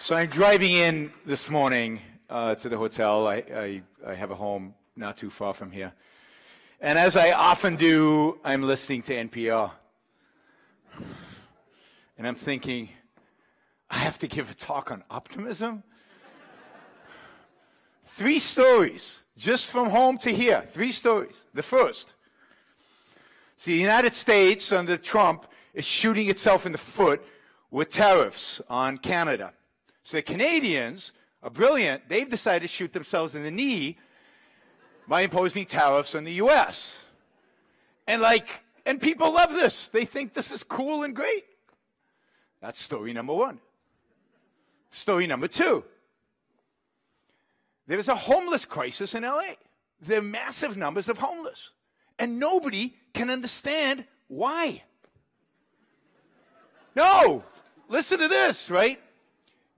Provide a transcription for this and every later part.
So I'm driving in this morning uh, to the hotel. I, I, I have a home not too far from here. And as I often do, I'm listening to NPR. And I'm thinking, I have to give a talk on optimism? Three stories, just from home to here. Three stories. The first. See, the United States under Trump is shooting itself in the foot with tariffs on Canada. So the Canadians are brilliant. They've decided to shoot themselves in the knee by imposing tariffs on the U.S. And like, and people love this. They think this is cool and great. That's story number one. Story number two. There's a homeless crisis in LA. There are massive numbers of homeless. And nobody can understand why. No, listen to this, right?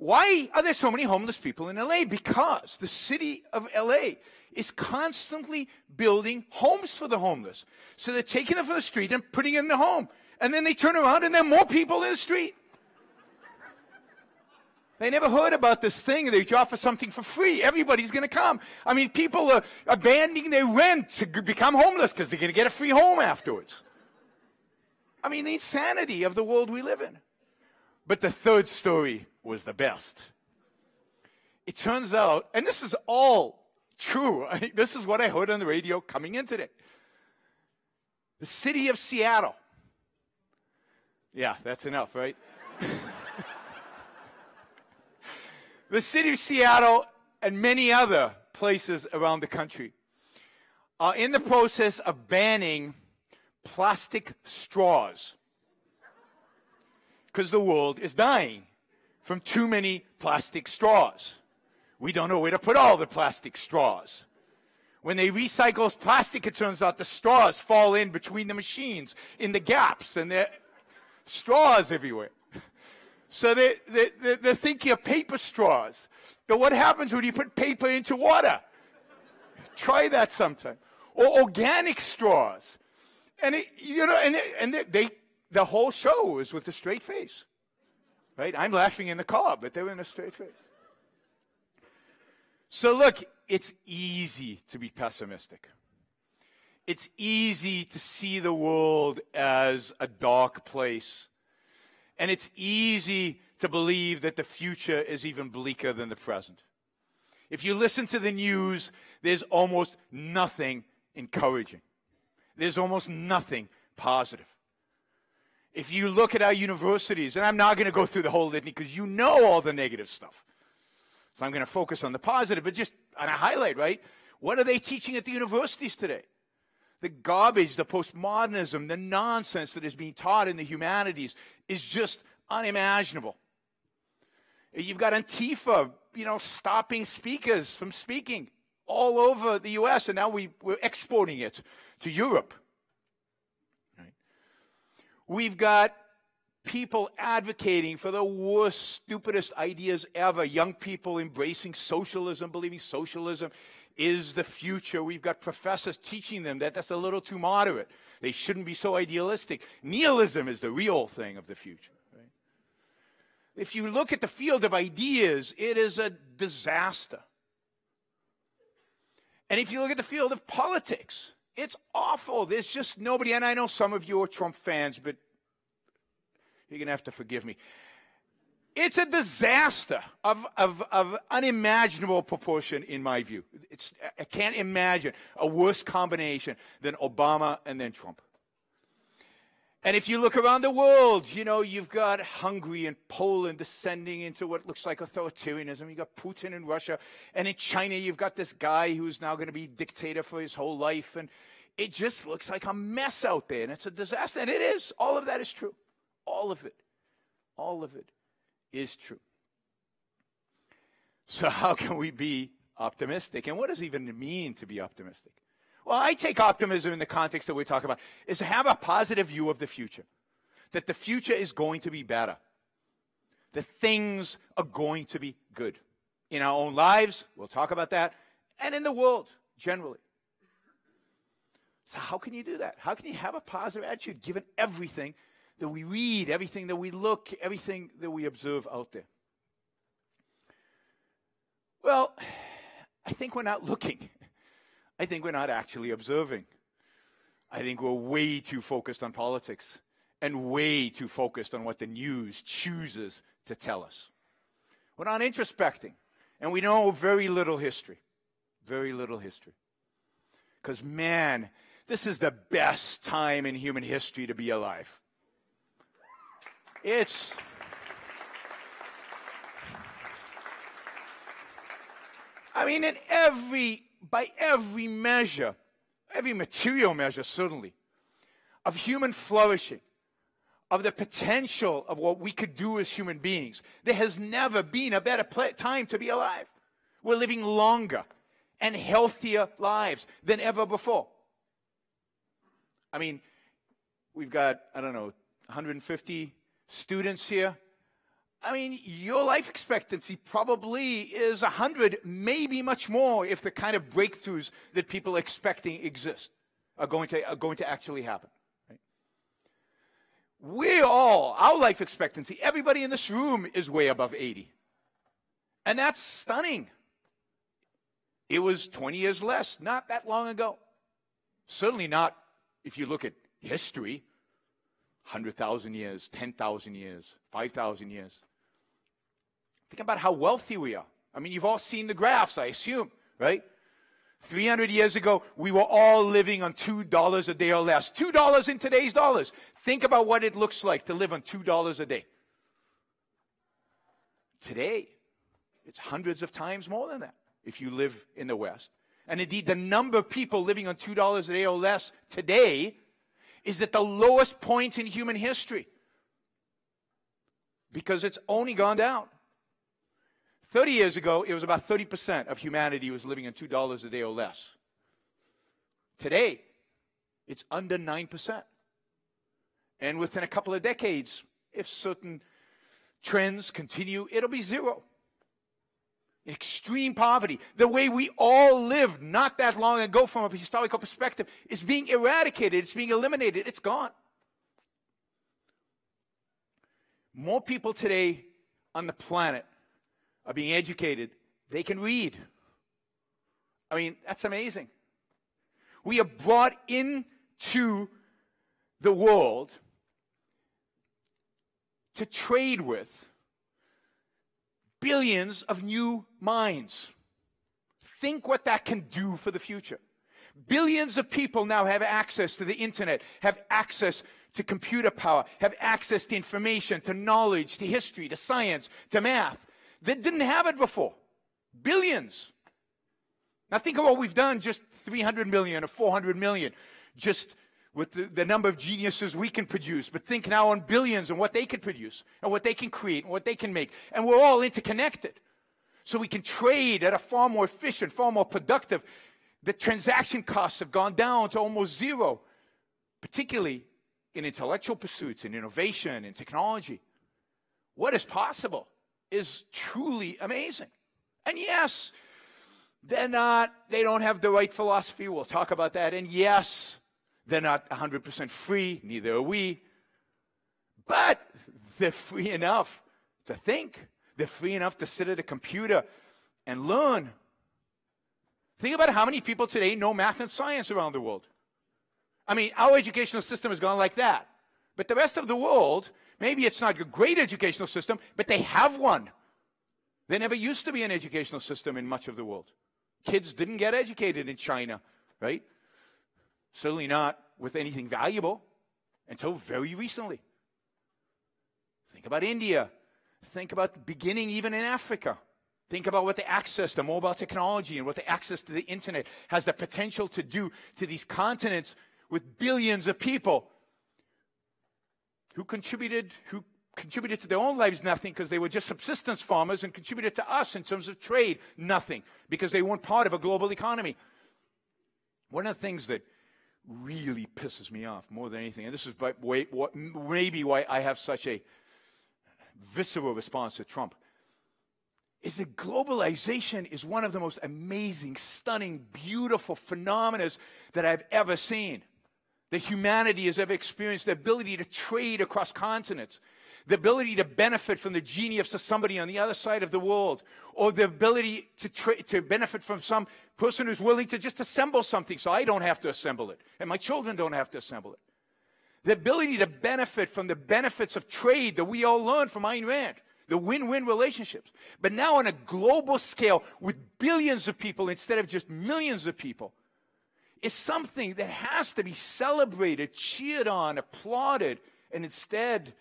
Why are there so many homeless people in LA? Because the city of LA is constantly building homes for the homeless. So they're taking them from the street and putting them in the home. And then they turn around and there are more people in the street. They never heard about this thing. They offer something for free. Everybody's going to come. I mean, people are abandoning their rent to become homeless because they're going to get a free home afterwards. I mean, the insanity of the world we live in. But the third story was the best. It turns out, and this is all true, I, this is what I heard on the radio coming in today. The city of Seattle. Yeah, that's enough, right? the city of Seattle and many other places around the country are in the process of banning plastic straws because the world is dying from too many plastic straws. We don't know where to put all the plastic straws. When they recycle plastic, it turns out the straws fall in between the machines, in the gaps, and there straws everywhere. So they, they, they, they're thinking of paper straws. But what happens when you put paper into water? Try that sometime. Or organic straws. And it, you know, and, and they, they, the whole show is with a straight face. Right? I'm laughing in the car, but they were in a straight face. So look, it's easy to be pessimistic. It's easy to see the world as a dark place. And it's easy to believe that the future is even bleaker than the present. If you listen to the news, there's almost nothing encouraging. There's almost nothing positive. If you look at our universities, and I'm not going to go through the whole litany because you know all the negative stuff. So I'm going to focus on the positive, but just on a highlight, right? What are they teaching at the universities today? The garbage, the postmodernism, the nonsense that is being taught in the humanities is just unimaginable. You've got Antifa, you know, stopping speakers from speaking all over the U.S., and now we, we're exporting it to Europe. We've got people advocating for the worst, stupidest ideas ever. Young people embracing socialism, believing socialism is the future. We've got professors teaching them that that's a little too moderate. They shouldn't be so idealistic. Nihilism is the real thing of the future. If you look at the field of ideas, it is a disaster. And if you look at the field of politics, it's awful. There's just nobody, and I know some of you are Trump fans, but you're going to have to forgive me. It's a disaster of, of, of unimaginable proportion, in my view. It's, I can't imagine a worse combination than Obama and then Trump. And if you look around the world, you know, you've got Hungary and Poland descending into what looks like authoritarianism. You've got Putin in Russia. And in China, you've got this guy who's now going to be dictator for his whole life. And it just looks like a mess out there. And it's a disaster. And it is. All of that is true. All of it. All of it is true. So, how can we be optimistic? And what does it even mean to be optimistic? Well, I take optimism in the context that we're talking about, is to have a positive view of the future. That the future is going to be better. That things are going to be good. In our own lives, we'll talk about that, and in the world generally. So, how can you do that? How can you have a positive attitude given everything that we read, everything that we look, everything that we observe out there? Well, I think we're not looking. I think we're not actually observing. I think we're way too focused on politics and way too focused on what the news chooses to tell us. We're not introspecting, and we know very little history. Very little history. Because, man, this is the best time in human history to be alive. It's. I mean, in every, by every measure, every material measure, certainly, of human flourishing, of the potential of what we could do as human beings, there has never been a better time to be alive. We're living longer and healthier lives than ever before. I mean, we've got, I don't know, 150 students here. I mean, your life expectancy probably is 100, maybe much more if the kind of breakthroughs that people are expecting exist are going to, are going to actually happen. Right? We all, our life expectancy, everybody in this room is way above 80. And that's stunning. It was 20 years less, not that long ago. Certainly not if you look at history 100,000 years, 10,000 years, 5,000 years. Think about how wealthy we are. I mean, you've all seen the graphs, I assume, right? 300 years ago, we were all living on $2 a day or less. $2 in today's dollars. Think about what it looks like to live on $2 a day. Today, it's hundreds of times more than that if you live in the West. And indeed, the number of people living on $2 a day or less today is at the lowest point in human history because it's only gone down. 30 years ago, it was about 30% of humanity was living on $2 a day or less. Today, it's under 9%. And within a couple of decades, if certain trends continue, it'll be zero extreme poverty, the way we all lived not that long ago from a historical perspective, is being eradicated, it's being eliminated, it's gone. More people today on the planet are being educated, they can read. I mean, that's amazing. We are brought into the world to trade with billions of new minds. Think what that can do for the future. Billions of people now have access to the internet, have access to computer power, have access to information, to knowledge, to history, to science, to math that didn't have it before. Billions. Now think of what we've done just 300 million or 400 million just with the, the, number of geniuses we can produce, but think now on billions and what they can produce and what they can create and what they can make. And we're all interconnected. So we can trade at a far more efficient, far more productive. The transaction costs have gone down to almost zero, particularly in intellectual pursuits, in innovation, in technology. What is possible is truly amazing. And yes, they're not, they don't have the right philosophy. We'll talk about that. And yes, they're not 100% free, neither are we. But they're free enough to think. They're free enough to sit at a computer and learn. Think about how many people today know math and science around the world. I mean, our educational system has gone like that. But the rest of the world, maybe it's not a great educational system, but they have one. There never used to be an educational system in much of the world. Kids didn't get educated in China, right? Certainly not with anything valuable until very recently. Think about India. Think about beginning even in Africa. Think about what the access to mobile technology and what the access to the internet has the potential to do to these continents with billions of people who contributed, who contributed to their own lives nothing because they were just subsistence farmers and contributed to us in terms of trade nothing because they weren't part of a global economy. One of the things that really pisses me off more than anything. And this is way, what, maybe why I have such a visceral response to Trump. Is that globalization is one of the most amazing, stunning, beautiful phenomena that I've ever seen. That humanity has ever experienced the ability to trade across continents, the ability to benefit from the genius of somebody on the other side of the world, or the ability to, tra- to benefit from some person who's willing to just assemble something so I don't have to assemble it, and my children don't have to assemble it. The ability to benefit from the benefits of trade that we all learned from Ayn Rand, the win win relationships. But now on a global scale with billions of people instead of just millions of people is something that has to be celebrated, cheered on, applauded, and instead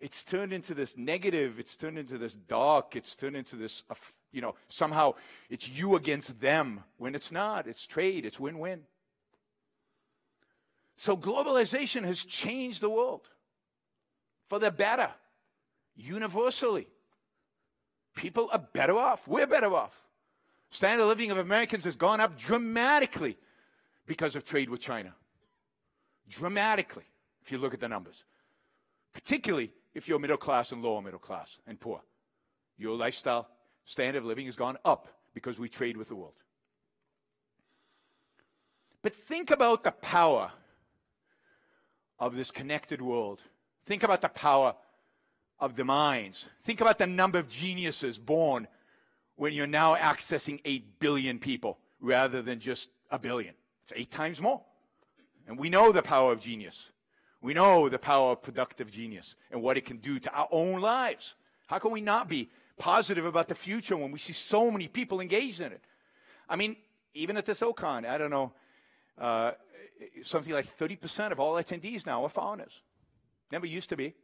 it's turned into this negative, it's turned into this dark, it's turned into this, uh, you know, somehow it's you against them when it's not. It's trade, it's win win. So globalization has changed the world for the better, universally. People are better off. We're better off. Standard of living of Americans has gone up dramatically because of trade with China. Dramatically, if you look at the numbers. Particularly if you're middle class and lower middle class and poor. Your lifestyle, standard of living has gone up because we trade with the world. But think about the power of this connected world. Think about the power of the minds. Think about the number of geniuses born when you're now accessing 8 billion people rather than just a billion. It's eight times more. And we know the power of genius. We know the power of productive genius and what it can do to our own lives. How can we not be positive about the future when we see so many people engaged in it? I mean, even at this OCON, I don't know, uh, something like 30% of all attendees now are foreigners. Never used to be.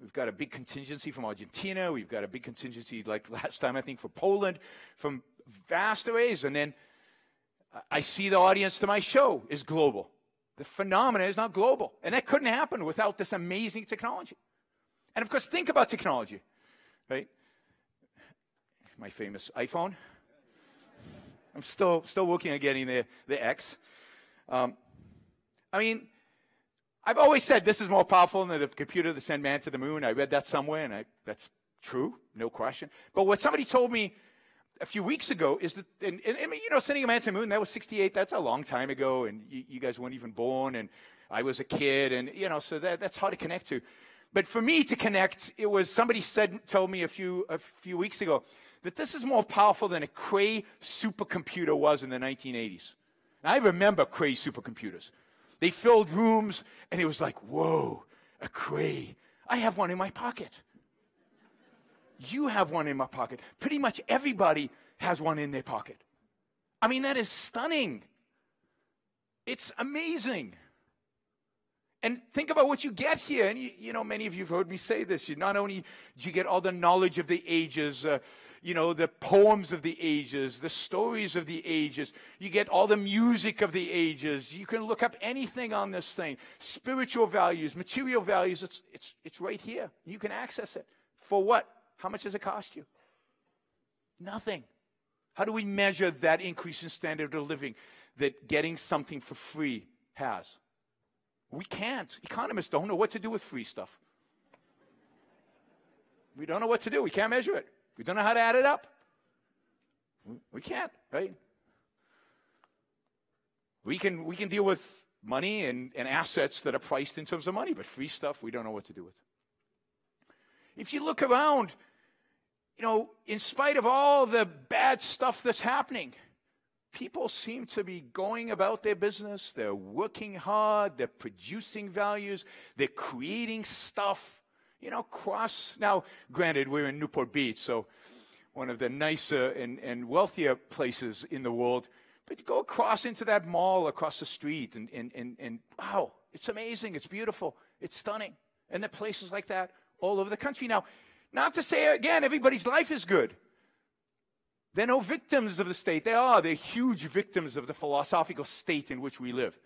We've got a big contingency from Argentina. We've got a big contingency, like last time, I think, for Poland, from vast arrays. And then I see the audience to my show is global. The phenomenon is not global. And that couldn't happen without this amazing technology. And of course, think about technology, right? My famous iPhone. I'm still, still working on getting the, the X. Um, I mean, I've always said this is more powerful than the computer that sent man to the moon. I read that somewhere, and I, that's true, no question. But what somebody told me a few weeks ago is that, and, and, and, you know, sending a man to the moon, that was 68. That's a long time ago, and you, you, guys weren't even born, and I was a kid, and, you know, so that, that's hard to connect to. But for me to connect, it was somebody said, told me a few, a few weeks ago that this is more powerful than a Cray supercomputer was in the 1980s. And I remember Cray supercomputers. They filled rooms, and it was like, whoa, a Cray. I have one in my pocket. You have one in my pocket. Pretty much everybody has one in their pocket. I mean, that is stunning. It's amazing. And think about what you get here. And you, you, know, many of you have heard me say this. You not only do you get all the knowledge of the ages, uh, you know, the poems of the ages, the stories of the ages. You get all the music of the ages. You can look up anything on this thing. Spiritual values, material values. It's it's it's right here. You can access it. For what? How much does it cost you? Nothing. How do we measure that increase in standard of living that getting something for free has? We can't. Economists don't know what to do with free stuff. We don't know what to do. We can't measure it. We don't know how to add it up. We can't, right? We can, we can deal with money and, and assets that are priced in terms of money, but free stuff, we don't know what to do with. If you look around, you know, in spite of all the bad stuff that's happening, people seem to be going about their business. They're working hard. They're producing values. They're creating stuff, you know, cross. Now, granted, we're in Newport Beach, so one of the nicer and, and wealthier places in the world. But you go across into that mall across the street, and, and, and, and wow, it's amazing. It's beautiful. It's stunning. And there are places like that all over the country. Now, not to say, again, everybody's life is good. They're no victims of the state. They are. They're huge victims of the philosophical state in which we live.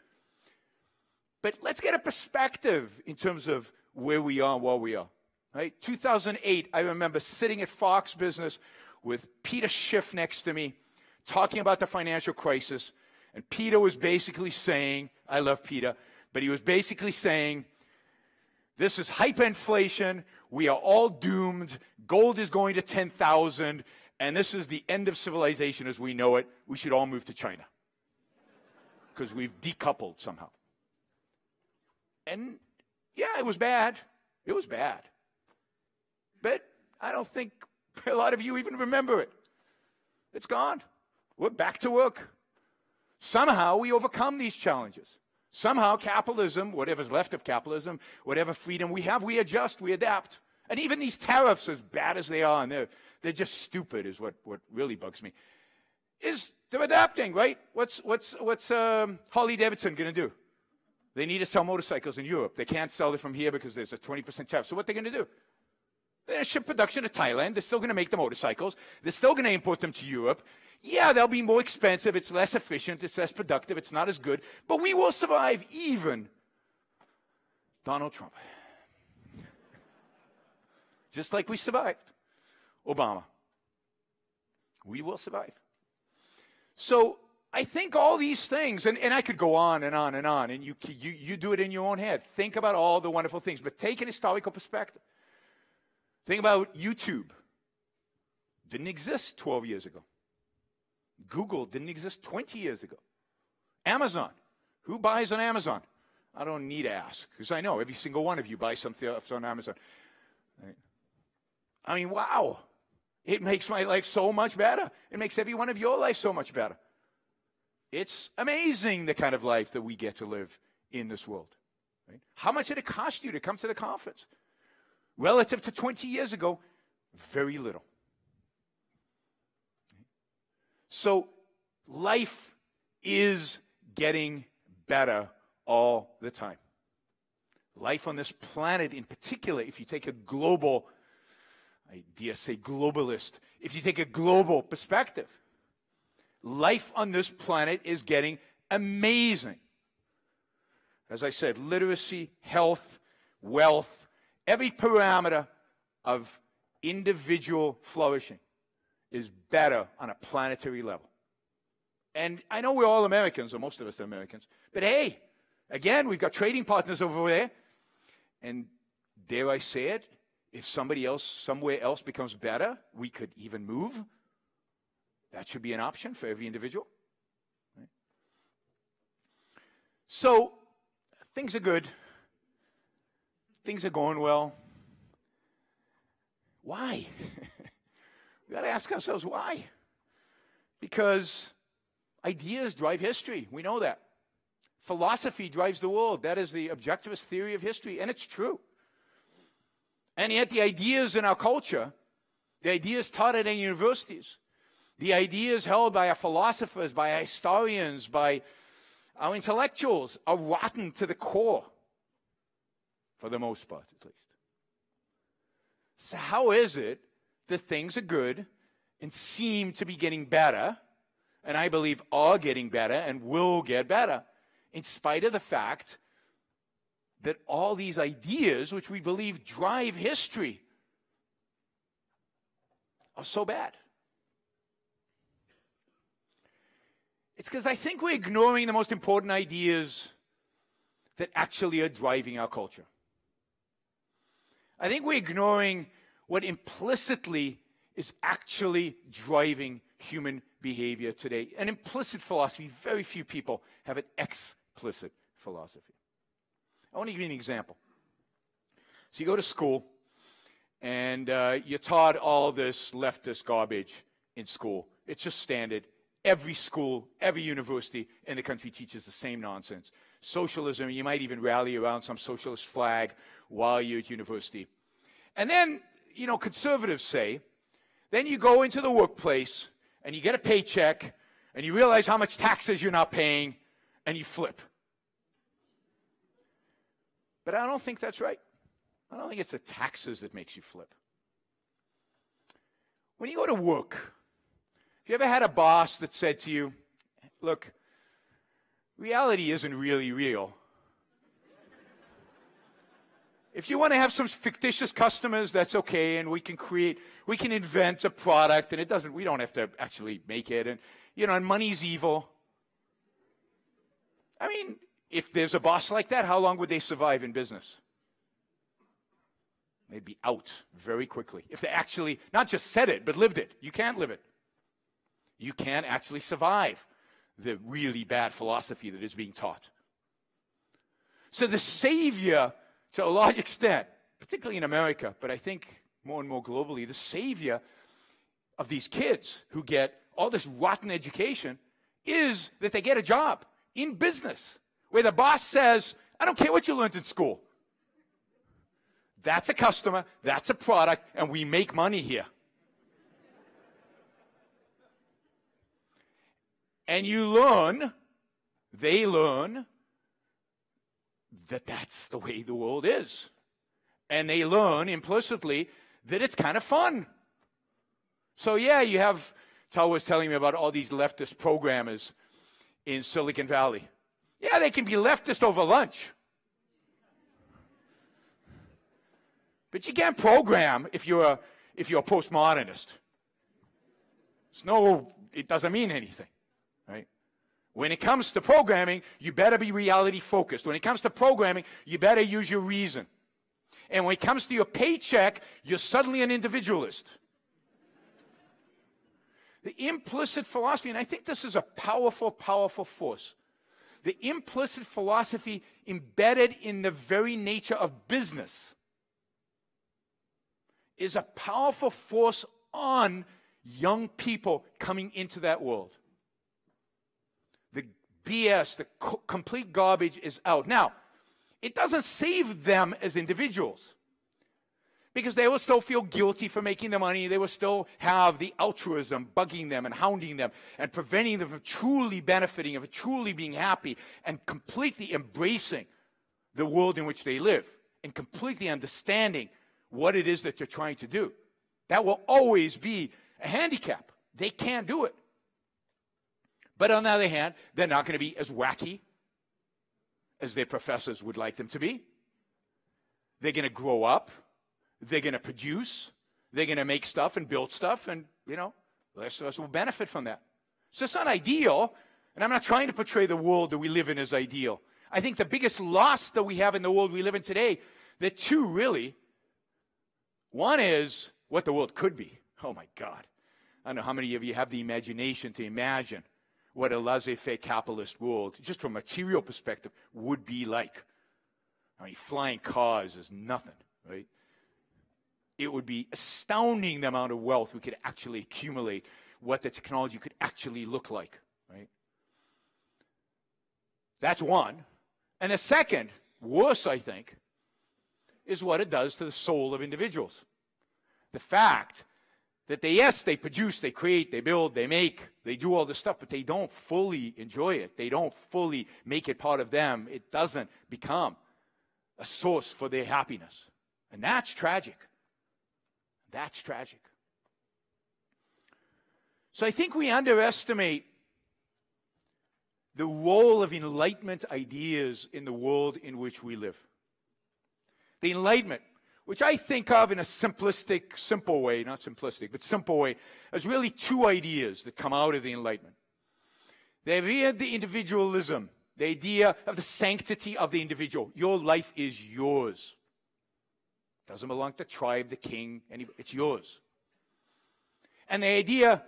But let's get a perspective in terms of where we are and where we are. Right? 2008, I remember sitting at Fox Business with Peter Schiff next to me, talking about the financial crisis. And Peter was basically saying, I love Peter, but he was basically saying, this is hyperinflation. We are all doomed. Gold is going to 10,000. And this is the end of civilization as we know it. We should all move to China because we've decoupled somehow. And yeah, it was bad. It was bad. But I don't think a lot of you even remember it. It's gone. We're back to work. Somehow we overcome these challenges. Somehow capitalism, whatever's left of capitalism, whatever freedom we have, we adjust, we adapt. And even these tariffs, as bad as they are, and they're, they're just stupid, is what, what really bugs me, is they're adapting, right? What's, what's, what's um, Harley Davidson going to do? They need to sell motorcycles in Europe. They can't sell it from here because there's a 20% tariff. So what are they going to do? They're ship production to Thailand. They're still going to make the motorcycles. They're still going to import them to Europe. Yeah, they'll be more expensive. It's less efficient. It's less productive. It's not as good. But we will survive even Donald Trump. Just like we survived Obama. We will survive. So I think all these things, and, and I could go on and on and on, and you, you, you do it in your own head. Think about all the wonderful things, but take an historical perspective. Think about YouTube. Didn't exist 12 years ago. Google didn't exist 20 years ago. Amazon. Who buys on Amazon? I don't need to ask because I know every single one of you buys something on Amazon. I mean, wow. It makes my life so much better. It makes every one of your life so much better. It's amazing the kind of life that we get to live in this world. Right? How much did it cost you to come to the conference? Relative to 20 years ago, very little. So life is getting better all the time. Life on this planet, in particular, if you take a global, I dare say globalist, if you take a global perspective, life on this planet is getting amazing. As I said, literacy, health, wealth, every parameter of individual flourishing is better on a planetary level. And I know we're all Americans, or most of us are Americans, but hey, again, we've got trading partners over there. And dare I say it, if somebody else, somewhere else becomes better, we could even move. That should be an option for every individual. Right? So, things are good. Things are going well. Why? We got to ask ourselves why. Because ideas drive history. We know that. Philosophy drives the world. That is the objectivist theory of history, and it's true. And yet, the ideas in our culture, the ideas taught at our universities, the ideas held by our philosophers, by our historians, by our intellectuals, are rotten to the core, for the most part, at least. So, how is it that things are good and seem to be getting better, and I believe are getting better and will get better, in spite of the fact that all these ideas, which we believe drive history, are so bad. It's because I think we're ignoring the most important ideas that actually are driving our culture. I think we're ignoring what implicitly is actually driving human behavior today. An implicit philosophy, very few people have an explicit philosophy. I want to give you an example. So you go to school, and uh, you're taught all this leftist garbage in school. It's just standard. Every school, every university in the country teaches the same nonsense. Socialism, you might even rally around some socialist flag while you're at university. And then you know, conservatives say, then you go into the workplace and you get a paycheck and you realize how much taxes you're not paying and you flip. But I don't think that's right. I don't think it's the taxes that makes you flip. When you go to work, have you ever had a boss that said to you, look, reality isn't really real. If you want to have some fictitious customers, that's okay, and we can create, we can invent a product, and it doesn't, we don't have to actually make it, and you know, and money's evil. I mean, if there's a boss like that, how long would they survive in business? They'd be out very quickly. If they actually not just said it, but lived it. You can't live it. You can't actually survive the really bad philosophy that is being taught. So the savior, to a large extent, particularly in America, but I think more and more globally, the savior of these kids who get all this rotten education is that they get a job in business where the boss says, I don't care what you learned in school. That's a customer, that's a product, and we make money here. And you learn, they learn that that's the way the world is. And they learn implicitly that it's kind of fun. So, yeah, you have, Tal was telling me about all these leftist programmers in Silicon Valley. Yeah, they can be leftist over lunch. But you can't program if you're a, if you're a postmodernist. It's no, it doesn't mean anything. When it comes to programming, you better be reality focused. When it comes to programming, you better use your reason. And when it comes to your paycheck, you're suddenly an individualist. The implicit philosophy, and I think this is a powerful, powerful force. The implicit philosophy embedded in the very nature of business is a powerful force on young people coming into that world. BS, the co- complete garbage is out. Now, it doesn't save them as individuals because they will still feel guilty for making the money. They will still have the altruism bugging them and hounding them and preventing them from truly benefiting, of truly being happy and completely embracing the world in which they live and completely understanding what it is that they're trying to do. That will always be a handicap. They can't do it. But on the other hand, they're not going to be as wacky as their professors would like them to be. They're going to grow up. They're going to produce. They're going to make stuff and build stuff. And, you know, the rest of us will benefit from that. So it's not ideal. And I'm not trying to portray the world that we live in as ideal. I think the biggest loss that we have in the world we live in today, there are two really. One is what the world could be. Oh my God. I don't know how many of you have the imagination to imagine what a laissez-faire capitalist world, just from a material perspective, would be like. I mean, flying cars is nothing, right? It would be astounding the amount of wealth we could actually accumulate, what the technology could actually look like, right? That's one. And the second, worse, I think, is what it does to the soul of individuals. The fact that they, yes, they produce, they create, they build, they make, they do all this stuff, but they don't fully enjoy it. They don't fully make it part of them. It doesn't become a source for their happiness. And that's tragic. That's tragic. So I think we underestimate the role of Enlightenment ideas in the world in which we live. The Enlightenment which I think of in a simplistic, simple way, not simplistic, but simple way, as really two ideas that come out of the Enlightenment. The idea of the individualism, the idea of the sanctity of the individual. Your life is yours. it Doesn't belong to the tribe, the king, anybody. It's yours. And the idea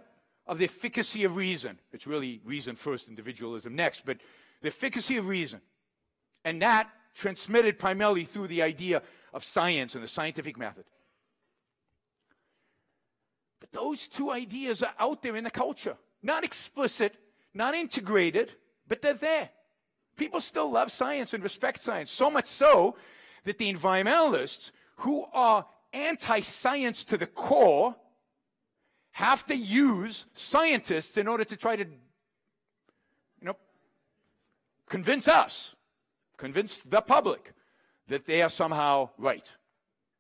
of the efficacy of reason. It's really reason first, individualism next, but the efficacy of reason. And that transmitted primarily through the idea of science and the scientific method. But those two ideas are out there in the culture. Not explicit, not integrated, but they're there. People still love science and respect science, so much so that the environmentalists who are anti science to the core have to use scientists in order to try to you know convince us convince the public that they are somehow right.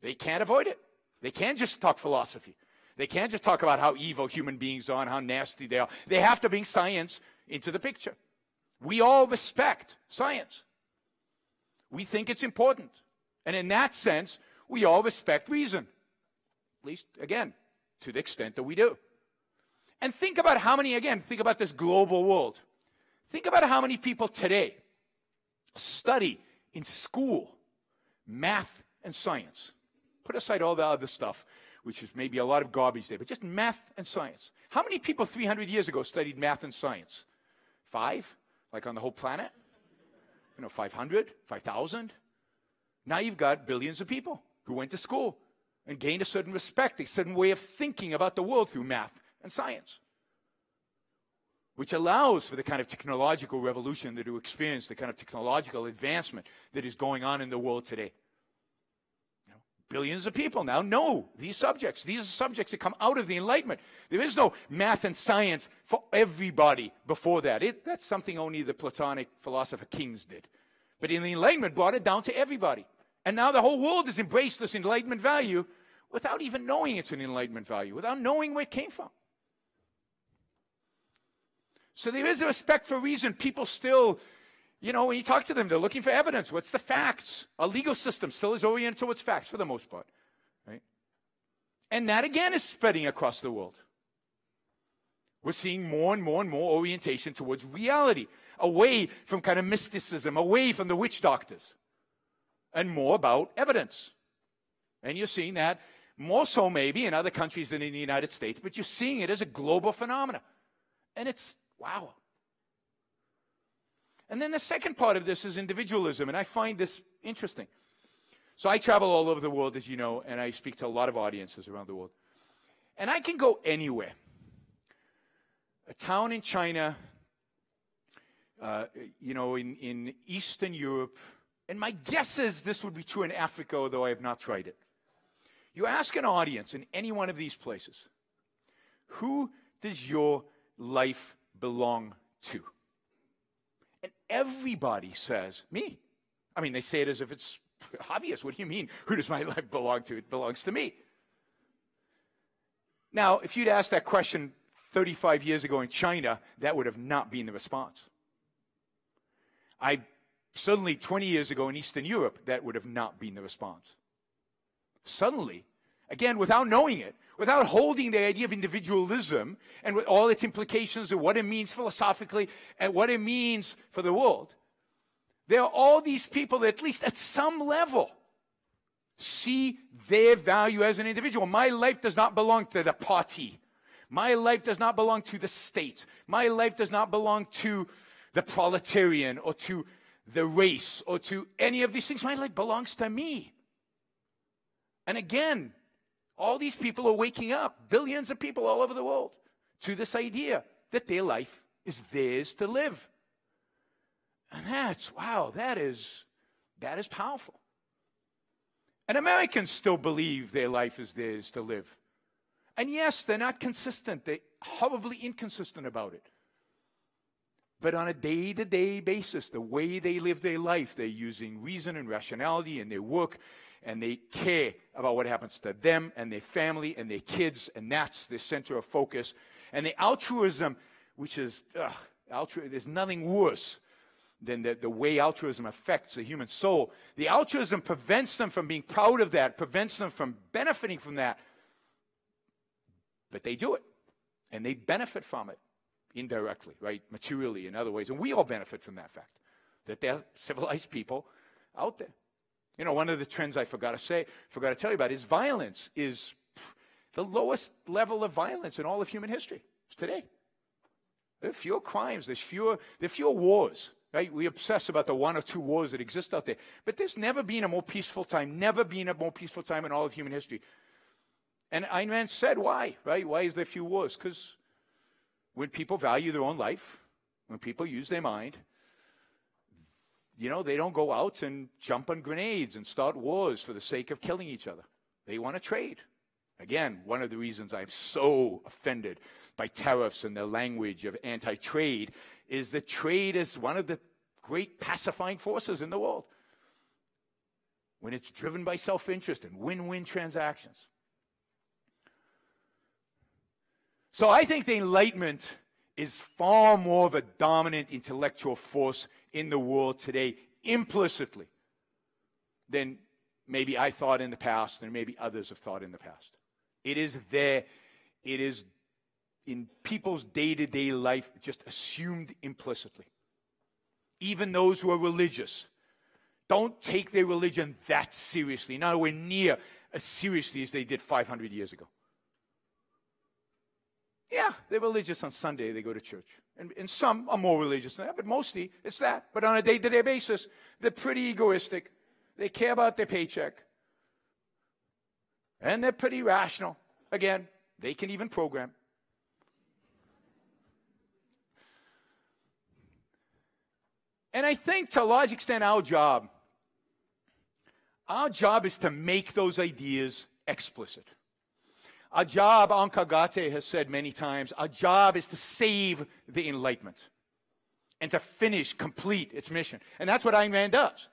They can't avoid it. They can't just talk philosophy. They can't just talk about how evil human beings are and how nasty they are. They have to bring science into the picture. We all respect science. We think it's important. And in that sense, we all respect reason. At least, again, to the extent that we do. And think about how many, again, think about this global world. Think about how many people today study in school math and science. Put aside all the other stuff, which is maybe a lot of garbage there, but just math and science. How many people 300 years ago studied math and science? Five? Like on the whole planet? you know, 500, 5,000. Now you've got billions of people who went to school and gained a certain respect, a certain way of thinking about the world through math and science, which allows for the kind of technological revolution that you experience, the kind of technological advancement that is going on in the world today. You know, billions of people now know these subjects. These are subjects that come out of the Enlightenment. There is no math and science for everybody before that. It, that's something only the Platonic philosopher kings did. But in the Enlightenment, brought it down to everybody. And now the whole world has embraced this Enlightenment value without even knowing it's an Enlightenment value, without knowing where it came from. So there is a respect for reason. People still, you know, when you talk to them, they're looking for evidence. What's the facts? Our legal system still is oriented towards facts for the most part, right? And that again is spreading across the world. We're seeing more and more and more orientation towards reality, away from kind of mysticism, away from the witch doctors, and more about evidence. And you're seeing that more so maybe in other countries than in the United States, but you're seeing it as a global phenomenon. And it's wow. And then the second part of this is individualism, and I find this interesting. So I travel all over the world, as you know, and I speak to a lot of audiences around the world. And I can go anywhere. A town in China, uh, you know, in, in Eastern Europe, and my guess is this would be true in Africa, although I have not tried it. You ask an audience in any one of these places, who does your life belong to? And everybody says, me. I mean, they say it as if it's obvious. What do you mean? Who does my life belong to? It belongs to me. Now, if you'd asked that question 35 years ago in China, that would have not been the response. I suddenly 20 years ago in Eastern Europe, that would have not been the response. Suddenly, again, without knowing it, without holding the idea of individualism and with all its implications of what it means philosophically and what it means for the world, there are all these people that, at least at some level, see their value as an individual. My life does not belong to the party. My life does not belong to the state. My life does not belong to the proletarian or to the race or to any of these things. My life belongs to me. And again, all these people are waking up, billions of people all over the world, to this idea that their life is theirs to live. And that's, wow, that is, that is powerful. And Americans still believe their life is theirs to live. And yes, they're not consistent. They're horribly inconsistent about it. But on a day to day basis, the way they live their life, they're using reason and rationality in their work, and they care about what happens to them and their family and their kids, and that's the center of focus. And the altruism, which is, ugh, altru- there's nothing worse than the, the way altruism affects the human soul. The altruism prevents them from being proud of that, prevents them from benefiting from that. But they do it, and they benefit from it indirectly, right? Materially, in other ways. And we all benefit from that fact that there are civilized people out there. You know, one of the trends I forgot to say, forgot to tell you about is violence is the lowest level of violence in all of human history today. There are fewer crimes, there's fewer, there are fewer wars. Right? We obsess about the one or two wars that exist out there. But there's never been a more peaceful time, never been a more peaceful time in all of human history. And Ayn Rand said, why? Right? Why is there few wars? Because when people value their own life, when people use their mind, you know, they don't go out and jump on grenades and start wars for the sake of killing each other. They want to trade. Again, one of the reasons I'm so offended by tariffs and the language of anti trade is that trade is one of the great pacifying forces in the world. When it's driven by self interest and win win transactions. So I think the Enlightenment is far more of a dominant intellectual force in the world today, implicitly, than maybe I thought in the past and maybe others have thought in the past. It is there, it is in people's day to day life just assumed implicitly. Even those who are religious don't take their religion that seriously, nowhere near as seriously as they did 500 years ago. Yeah, they're religious on Sunday, they go to church. And, and some are more religious than that, but mostly it's that. But on a day to day basis, they're pretty egoistic. They care about their paycheck. And they're pretty rational. Again, they can even program. And I think to a large extent, our job, our job is to make those ideas explicit. Our job, Onkar Ghate has said many times, our job is to save the Enlightenment and to finish, complete its mission. And that's what Ayn Rand does.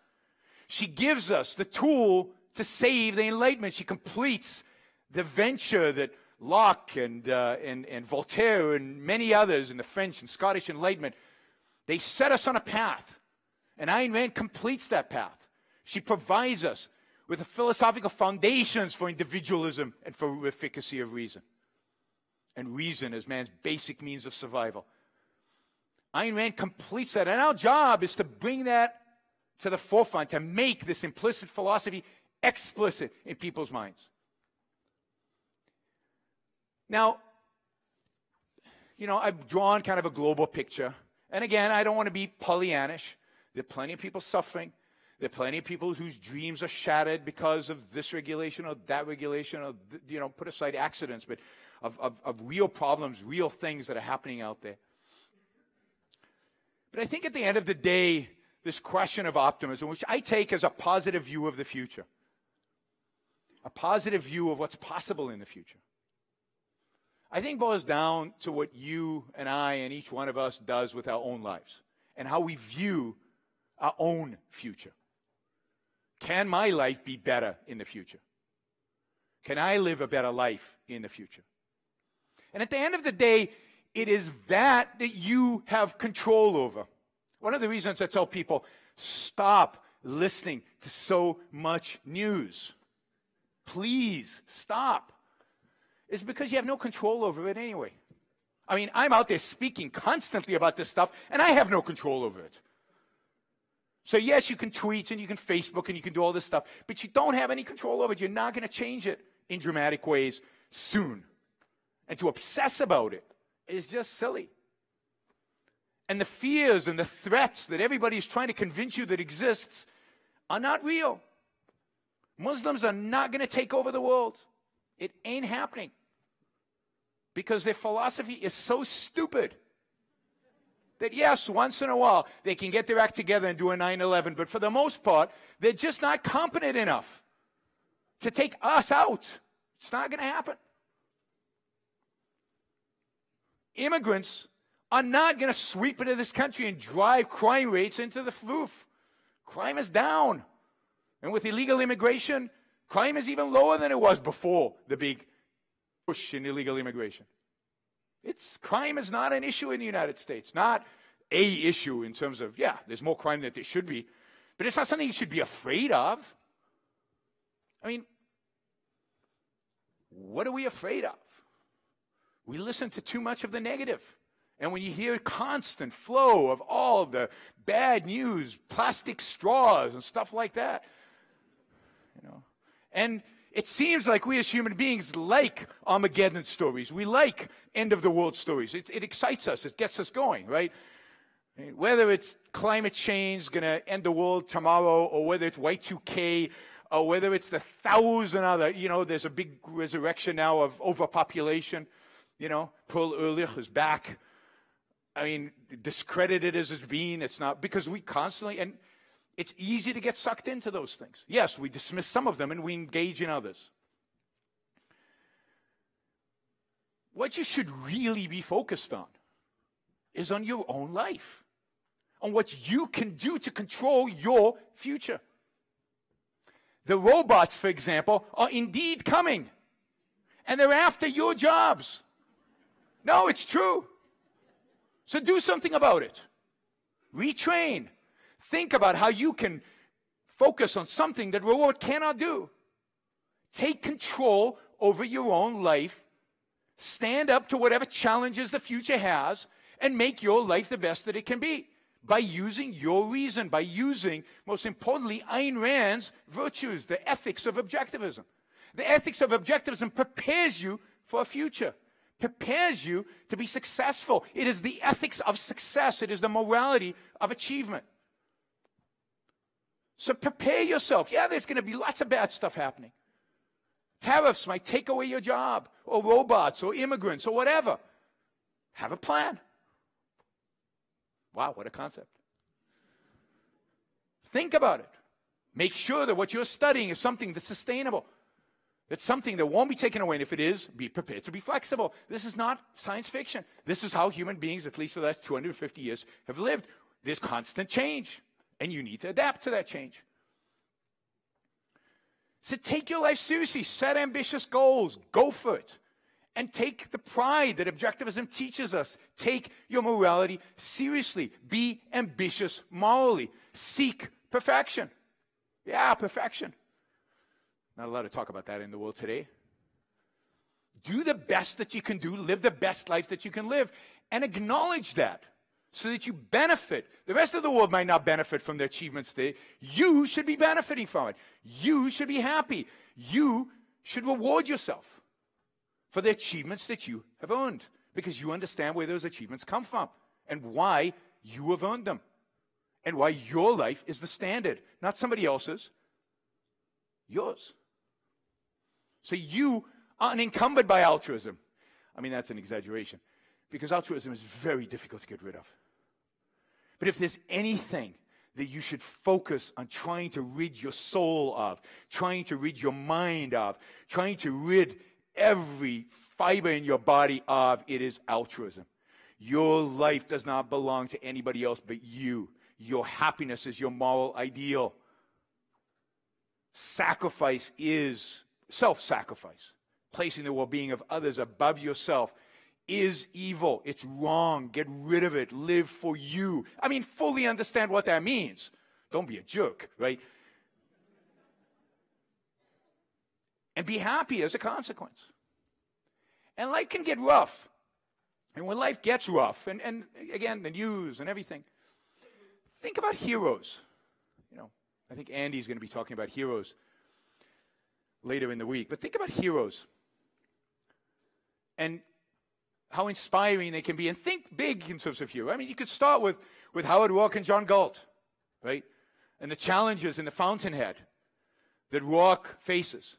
She gives us the tool to save the Enlightenment. She completes the venture that Locke and, uh, and, and Voltaire and many others in the French and Scottish Enlightenment, they set us on a path. And Ayn Rand completes that path. She provides us with the philosophical foundations for individualism and for efficacy of reason. And reason as man's basic means of survival. Ayn Rand completes that. And our job is to bring that to the forefront, to make this implicit philosophy explicit in people's minds. Now, you know, I've drawn kind of a global picture. And again, I don't want to be Pollyannish. There are plenty of people suffering. There are plenty of people whose dreams are shattered because of this regulation or that regulation, or, you know, put aside accidents, but of, of, of real problems, real things that are happening out there. But I think at the end of the day, this question of optimism, which I take as a positive view of the future, a positive view of what's possible in the future, I think boils down to what you and I and each one of us does with our own lives and how we view our own future. Can my life be better in the future? Can I live a better life in the future? And at the end of the day, it is that that you have control over. One of the reasons I tell people stop listening to so much news. Please stop. Is because you have no control over it anyway. I mean, I'm out there speaking constantly about this stuff, and I have no control over it. So, yes, you can tweet and you can Facebook and you can do all this stuff, but you don't have any control over it. You're not going to change it in dramatic ways soon. And to obsess about it is just silly. And the fears and the threats that everybody is trying to convince you that exists are not real. Muslims are not going to take over the world. It ain't happening. Because their philosophy is so stupid that yes, once in a while they can get their act together and do a 9 11, but for the most part, they're just not competent enough to take us out. It's not going to happen. Immigrants are not going to sweep into this country and drive crime rates into the roof. Crime is down. And with illegal immigration, crime is even lower than it was before the big push in illegal immigration. It's crime is not an issue in the United States, not a issue in terms of, yeah, there's more crime than there should be, but it's not something you should be afraid of. I mean, what are we afraid of? We listen to too much of the negative. And when you hear constant flow of all the bad news, plastic straws and stuff like that, you know, and it seems like we as human beings like Armageddon stories. We like end of the world stories. It, it excites us, it gets us going, right? Whether it's climate change going to end the world tomorrow, or whether it's Y2K, or whether it's the thousand other, you know, there's a big resurrection now of overpopulation. You know, Paul Ehrlich is back. I mean, discredited as it's been, it's not because we constantly, and it's easy to get sucked into those things. Yes, we dismiss some of them and we engage in others. What you should really be focused on is on your own life, on what you can do to control your future. The robots, for example, are indeed coming, and they're after your jobs. No, it's true. So do something about it. Retrain, Think about how you can focus on something that robot cannot do. Take control over your own life. Stand up to whatever challenges the future has and make your life the best that it can be by using your reason, by using, most importantly, Ayn Rand's virtues, the ethics of objectivism. The ethics of objectivism prepares you for a future, prepares you to be successful. It is the ethics of success, it is the morality of achievement. So prepare yourself. Yeah, there's going to be lots of bad stuff happening. Tariffs might take away your job, or robots, or immigrants, or whatever. Have a plan. Wow, what a concept. Think about it. Make sure that what you're studying is something that's sustainable. It's something that won't be taken away. And if it is, be prepared to be flexible. This is not science fiction. This is how human beings, at least for the last 250 years, have lived. There's constant change, and you need to adapt to that change. So take your life seriously, set ambitious goals, go for it. And take the pride that objectivism teaches us. Take your morality seriously. Be ambitious morally. Seek perfection. Yeah, perfection. Not allowed to talk about that in the world today. Do the best that you can do, live the best life that you can live, and acknowledge that so that you benefit. The rest of the world might not benefit from the achievements today. You should be benefiting from it. You should be happy. You should reward yourself for the achievements that you have earned because you understand where those achievements come from and why you have earned them and why your life is the standard, not somebody else's, yours. So you are unencumbered by altruism. I mean, that's an exaggeration because altruism is very difficult to get rid of. But if there's anything that you should focus on trying to rid your soul of, trying to rid your mind of, trying to rid every fiber in your body of, it is altruism. Your life does not belong to anybody else but you. Your happiness is your moral ideal. Sacrifice is self sacrifice, placing the well being of others above yourself, is evil. It's wrong. Get rid of it. Live for you. I mean, fully understand what that means. Don't be a jerk, right? And be happy as a consequence. And life can get rough. And when life gets rough, and, and again, the news and everything, think about heroes. You know, I think Andy's going to be talking about heroes later in the week. But think about heroes and how inspiring they can be. And think big in terms of hero. I mean, you could start with, with Howard Roark and John Galt, right? And the challenges in the fountainhead that Roark faces.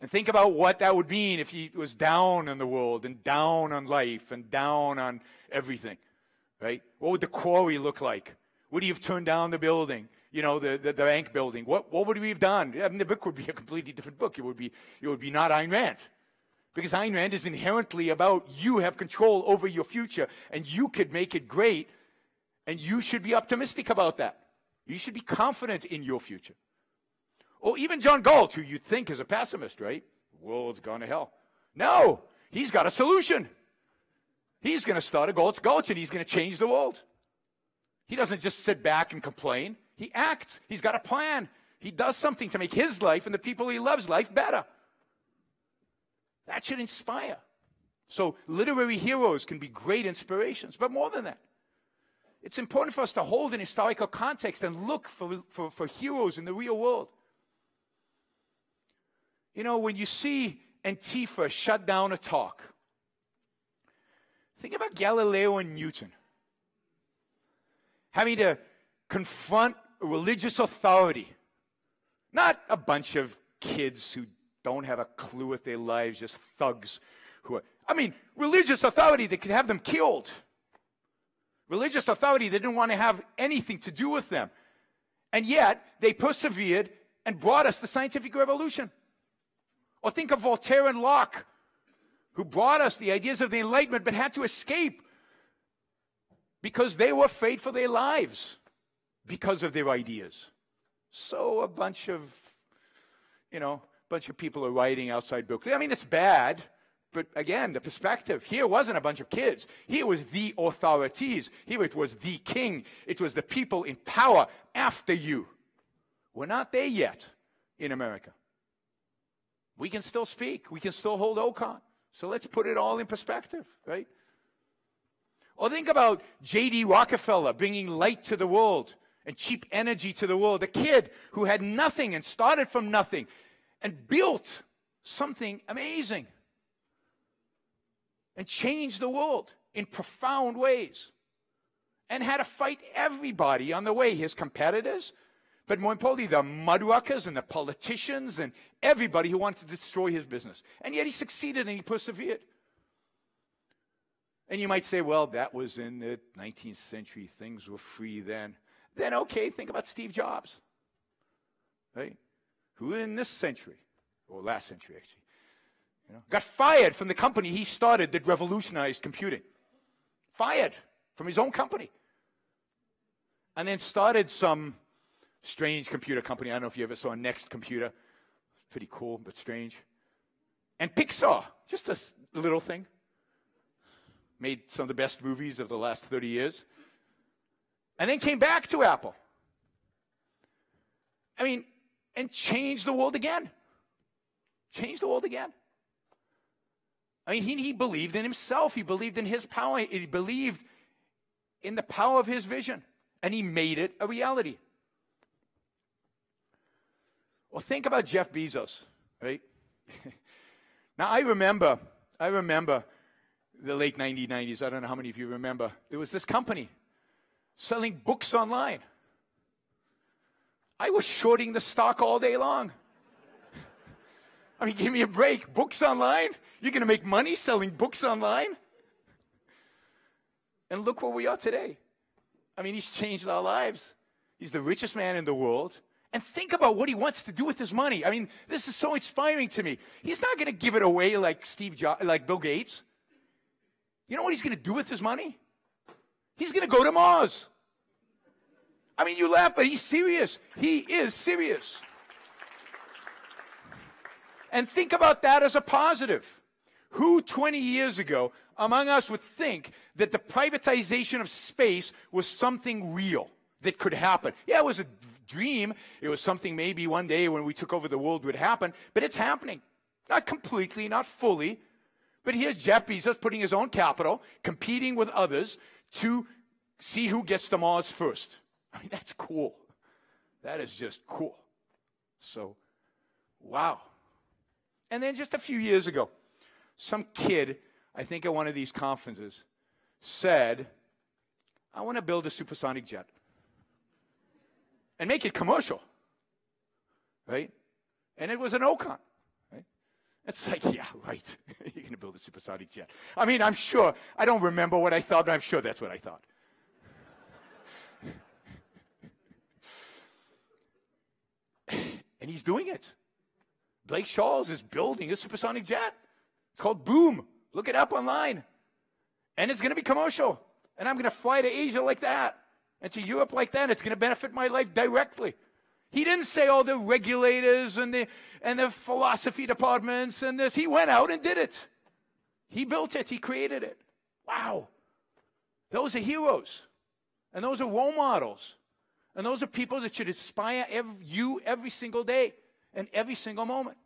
And think about what that would mean if he was down on the world and down on life and down on everything, right? What would the quarry look like? Would he have turned down the building? you know, the, the, the, bank building. What, what would we have done? I mean, the book would be a completely different book. It would be, it would be not Ayn Rand. Because Ayn Rand is inherently about you have control over your future and you could make it great and you should be optimistic about that. You should be confident in your future. Or even John Galt, who you'd think is a pessimist, right? World's gone to hell. No, he's got a solution. He's going to start a Galt's Gulch and he's going to change the world. He doesn't just sit back and complain. He acts. He's got a plan. He does something to make his life and the people he loves life better. That should inspire. So literary heroes can be great inspirations, but more than that. It's important for us to hold an historical context and look for, for, for heroes in the real world. You know, when you see Antifa shut down a talk, think about Galileo and Newton having to confront a religious authority, not a bunch of kids who don't have a clue with their lives, just thugs who are, I mean, religious authority that could have them killed. Religious authority that didn't want to have anything to do with them. And yet, they persevered and brought us the scientific revolution. Or think of Voltaire and Locke, who brought us the ideas of the Enlightenment but had to escape because they were afraid for their lives because of their ideas. So a bunch of, you know, bunch of people are writing outside Berkeley. I mean, it's bad, but again, the perspective here wasn't a bunch of kids. Here was the authorities. Here it was the king. It was the people in power after you. We're not there yet in America. We can still speak. We can still hold OCON. So let's put it all in perspective, right? Or think about J.D. Rockefeller bringing light to the world and cheap energy to the world. A kid who had nothing and started from nothing and built something amazing. and changed the world in profound ways and had to fight everybody on the way his competitors, but more importantly, the muckrakers and the politicians and everybody who wanted to destroy his business. And yet he succeeded and he persevered. And you might say, well, that was in the 19th century. Things were free then. Then, okay, think about Steve Jobs, right? Who in this century, or last century actually, you know, got fired from the company he started that revolutionized computing. Fired from his own company. And then started some strange computer company. I don't know if you ever saw Next Computer. Pretty cool, but strange. And Pixar, just a little thing. Made some of the best movies of the last 30 years. And then came back to Apple. I mean, and change the world again. Change the world again. I mean, he, he believed in himself. He believed in his power. He believed in the power of his vision. And he made it a reality. Well, think about Jeff Bezos, right? now, I remember, I remember the late 1990s. I don't know how many of you remember. There was this company selling books online. I was shorting the stock all day long. I mean, give me a break. Books online? You're going to make money selling books online? And look where we are today. I mean, he's changed our lives. He's the richest man in the world. And think about what he wants to do with his money. I mean, this is so inspiring to me. He's not going to give it away like Steve like Bill Gates. You know what he's going to do with his money? He's going to go to Mars. I mean, you laugh, but he's serious. He is serious. And think about that as a positive. Who 20 years ago among us would think that the privatization of space was something real that could happen? Yeah, it was a dream. It was something maybe one day when we took over the world would happen, but it's happening. Not completely, not fully. But here's Jeff Bezos putting his own capital, competing with others to see who gets to Mars first. I mean, that's cool. That is just cool. So, wow. And then just a few years ago, some kid, I think at one of these conferences, said, I want to build a supersonic jet and make it commercial. Right? And it was an Ocon. Right? It's like, yeah, right. You're going to build a supersonic jet. I mean, I'm sure, I don't remember what I thought, but I'm sure that's what I thought. And he's doing it. Blake Scholl is building a supersonic jet. It's called Boom. Look it up online. And it's going to be commercial. And I'm going to fly to Asia like that and to Europe like that. It's going to benefit my life directly. He didn't say all the regulators and the, and the philosophy departments and this. He went out and did it. He built it. He created it. Wow. Those are heroes. And those are role models. And those are people that should inspire every, you every single day and every single moment.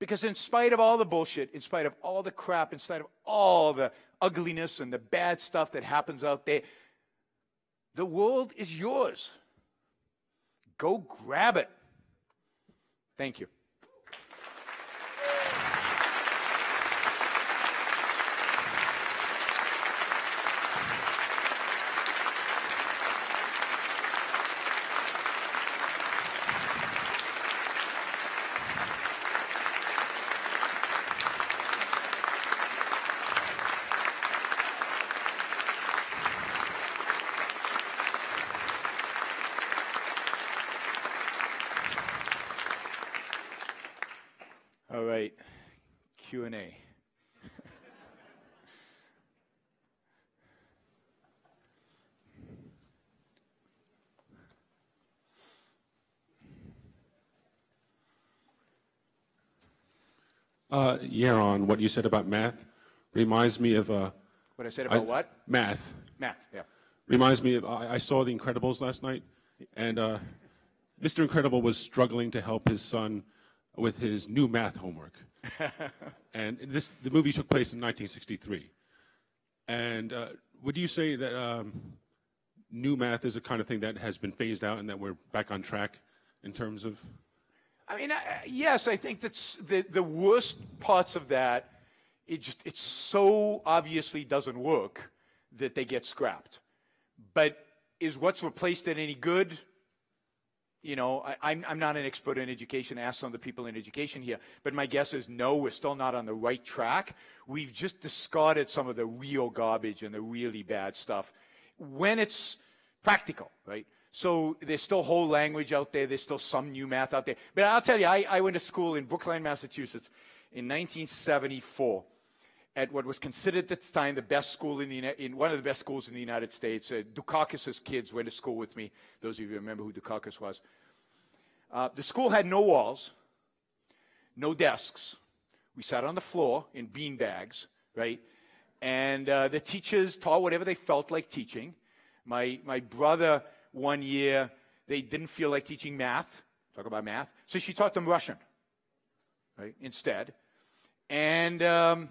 Because in spite of all the bullshit, in spite of all the crap, in spite of all the ugliness and the bad stuff that happens out there, the world is yours. Go grab it. Thank you. Uh, Yaron, what you said about math reminds me of uh, what I said about I, what? Math. Math. Yeah. Reminds me of I, I saw The Incredibles last night, and uh, Mr. Incredible was struggling to help his son with his new math homework. and this the movie took place in 1963. And uh, would you say that um, new math is a kind of thing that has been phased out and that we're back on track in terms of? I mean, I, yes, I think that's the, the worst parts of that it just it so obviously doesn't work that they get scrapped. But is what's replaced it any good? You know, I, I'm, I'm not an expert in education. Ask some of the people in education here. But my guess is no, we're still not on the right track. We've just discarded some of the real garbage and the really bad stuff when it's practical, right? So there's still whole language out there. There's still some new math out there. But I'll tell you, I, I went to school in Brookline, Massachusetts in 1974 at what was considered at the time the best school in, the, in one of the best schools in the United States. Uh, kids went to school with me. Those of you remember who Dukakis was. Uh, the school had no walls, no desks. We sat on the floor in bean bags, right? And uh, the teachers taught whatever they felt like teaching. My, my brother, one year, they didn't feel like teaching math. Talk about math. So she taught them Russian, right, instead. And um,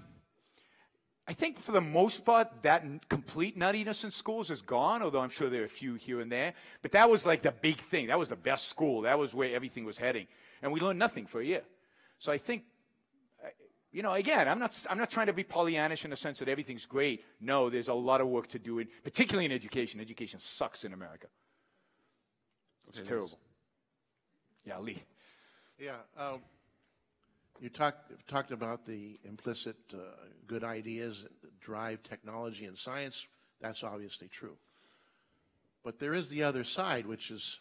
I think for the most part, that complete nuttiness in schools is gone, although I'm sure there are a few here and there. But that was like the big thing. That was the best school. That was where everything was heading. And we learned nothing for a year. So I think, you know, again, I'm not, I'm not trying to be Pollyannish in the sense that everything's great. No, there's a lot of work to do, in, particularly in education. Education sucks in America. It's terrible. Yeah, Lee. Yeah. Um, you talked talked about the implicit uh, good ideas that drive technology and science. That's obviously true. But there is the other side, which is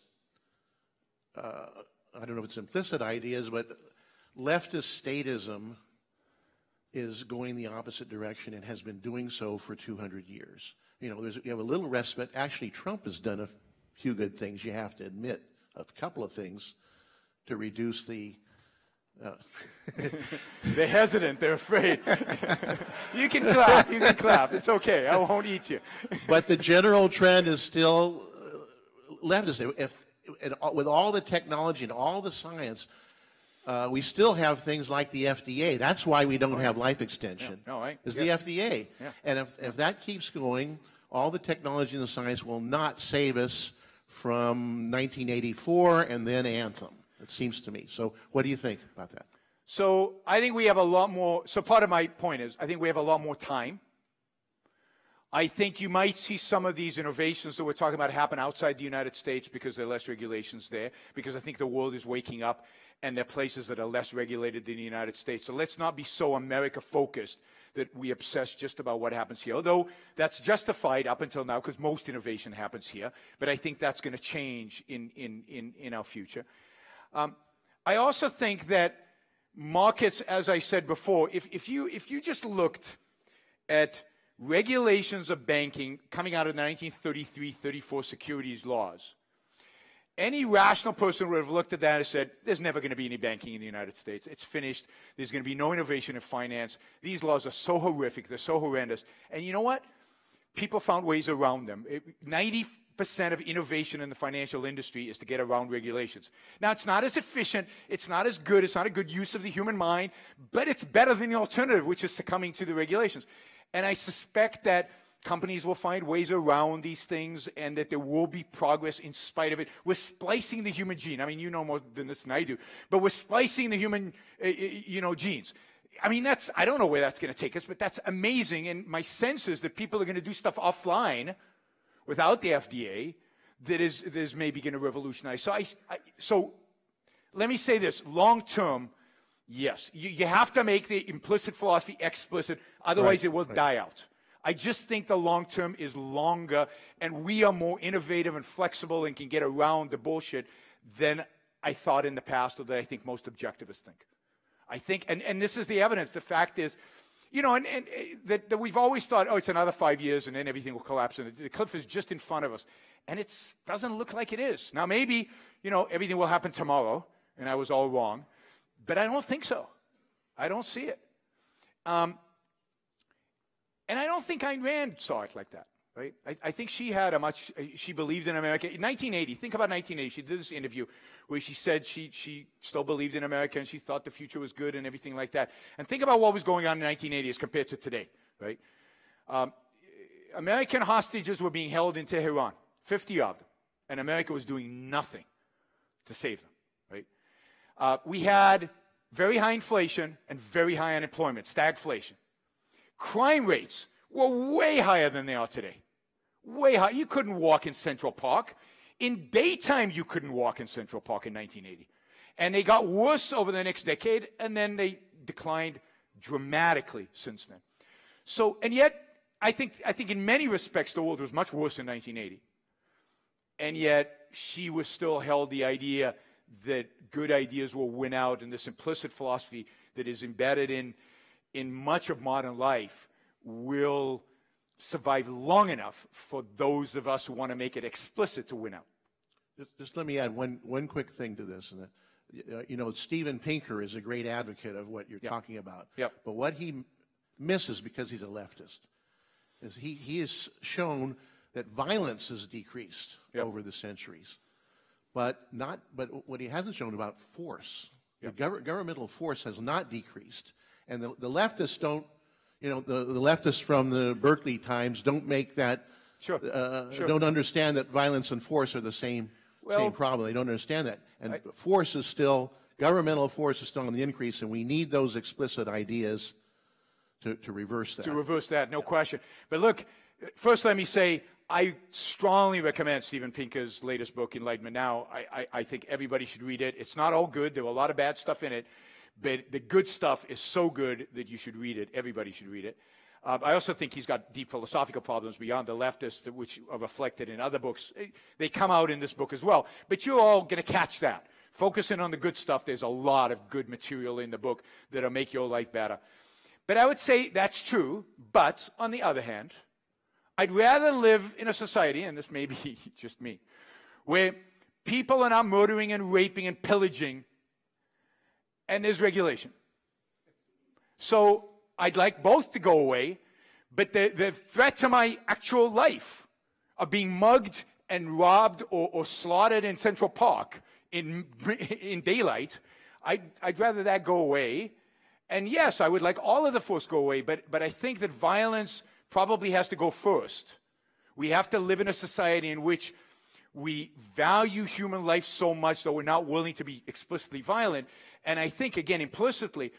uh, I don't know if it's implicit ideas, but leftist statism is going the opposite direction and has been doing so for 200 years. You know, you have a little respite. Actually, Trump has done a few good things. You have to admit a couple of things to reduce the uh, they're hesitant. They're afraid. you can clap. You can clap. It's okay. I won't eat you. but the general trend is still uh, leftist. If with all the technology and all the science, uh, we still have things like the FDA. That's why we don't have life extension. Yeah. No, I, is yeah. the FDA. Yeah. And if, if that keeps going, all the technology and the science will not save us from 1984 and then Anthem. It seems to me. So, what do you think about that? So, I think we have a lot more. So, part of my point is, I think we have a lot more time. I think you might see some of these innovations that we're talking about happen outside the United States because there are less regulations there, because I think the world is waking up and there are places that are less regulated than the United States. So let's not be so America focused that we obsess just about what happens here. Although that's justified up until now because most innovation happens here. But I think that's going to change in, in, in, in our future. Um, I also think that markets, as I said before, if, if, you, if you just looked at regulations of banking coming out of the 1933 34 securities laws, any rational person would have looked at that and said, there's never going to be any banking in the United States. It's finished. There's going to be no innovation in finance. These laws are so horrific. They're so horrendous. And you know what? People found ways around them. 90 percent of innovation in the financial industry is to get around regulations. Now, it's not as efficient, it's not as good, it's not a good use of the human mind, but it's better than the alternative, which is succumbing to the regulations. And I suspect that companies will find ways around these things and that there will be progress in spite of it. We're splicing the human gene. I mean, you know more than this than I do, but we're splicing the human, uh, you know, genes. I mean, that's, I don't know where that's going to take us, but that's amazing. And my sense is that people are going to do stuff offline without the FDA that is, that is maybe going to revolutionize. So, I, I, so let me say this long term, yes, you, you have to make the implicit philosophy explicit, otherwise, right, it will right. die out. I just think the long term is longer, and we are more innovative and flexible and can get around the bullshit than I thought in the past, or that I think most objectivists think. I think, and, and this is the evidence. The fact is, you know, and, and uh, that, that we've always thought, oh, it's another five years and then everything will collapse and the cliff is just in front of us. And it doesn't look like it is. Now, maybe, you know, everything will happen tomorrow and I was all wrong, but I don't think so. I don't see it. Um, and I don't think Ayn Rand saw it like that. Right? I, I, think she had a much, uh, she believed in America. In 1980, think about 1980. She did this interview where she said she, she still believed in America and she thought the future was good and everything like that. And think about what was going on in 1980 as compared to today, right? Um, American hostages were being held in Tehran, 50 of them, and America was doing nothing to save them, right? Uh, we had very high inflation and very high unemployment, stagflation. Crime rates were way higher than they are today. Way high. You couldn't walk in Central Park. In daytime, you couldn't walk in Central Park in 1980. And they got worse over the next decade, and then they declined dramatically since then. So, and yet, I think, I think in many respects, the world was much worse in 1980. And yet, she was still held the idea that good ideas will win out, and this implicit philosophy that is embedded in, in much of modern life will survive long enough for those of us who want to make it explicit to win out. Just, just let me add one, one quick thing to this. And that, uh, you know, Steven Pinker is a great advocate of what you're Yep. talking about. Yep. But what he misses because he's a leftist is he, he has shown that violence has decreased Yep. over the centuries, but not. But what he hasn't shown about force, the gov- governmental force has not decreased, and the, the leftists don't. You know, the, the leftists from the Berkeley Times don't make that. Sure. Uh, Sure. Don't understand that violence and force are the same Well- same problem. They don't understand that, and force is still governmental force is still on the increase, and we need those explicit ideas to, to reverse that. to reverse that, no question. But look, first let me say I strongly recommend Steven Pinker's latest book, Enlightenment Now. I, I, I think everybody should read it. It's not all good. There were a lot of bad stuff in it, but the good stuff is so good that you should read it. Everybody should read it. Uh, I also think he's got deep philosophical problems beyond the leftist, which are reflected in other books. They come out in this book as well. But you're all going to catch that. Focusing on the good stuff, there's a lot of good material in the book that'll make your life better. But I would say that's true. But on the other hand, I'd rather live in a society, and this may be just me, where people are not murdering and raping and pillaging, and there's regulation. So I'd like both to go away, but the, the threat to my actual life of being mugged and robbed or, or slaughtered in Central Park in, in daylight, I'd, I'd rather that go away. And yes, I would like all of the force go away, but, but I think that violence probably has to go first. We have to live in a society in which we value human life so much that we're not willing to be explicitly violent. And I think, again, implicitly,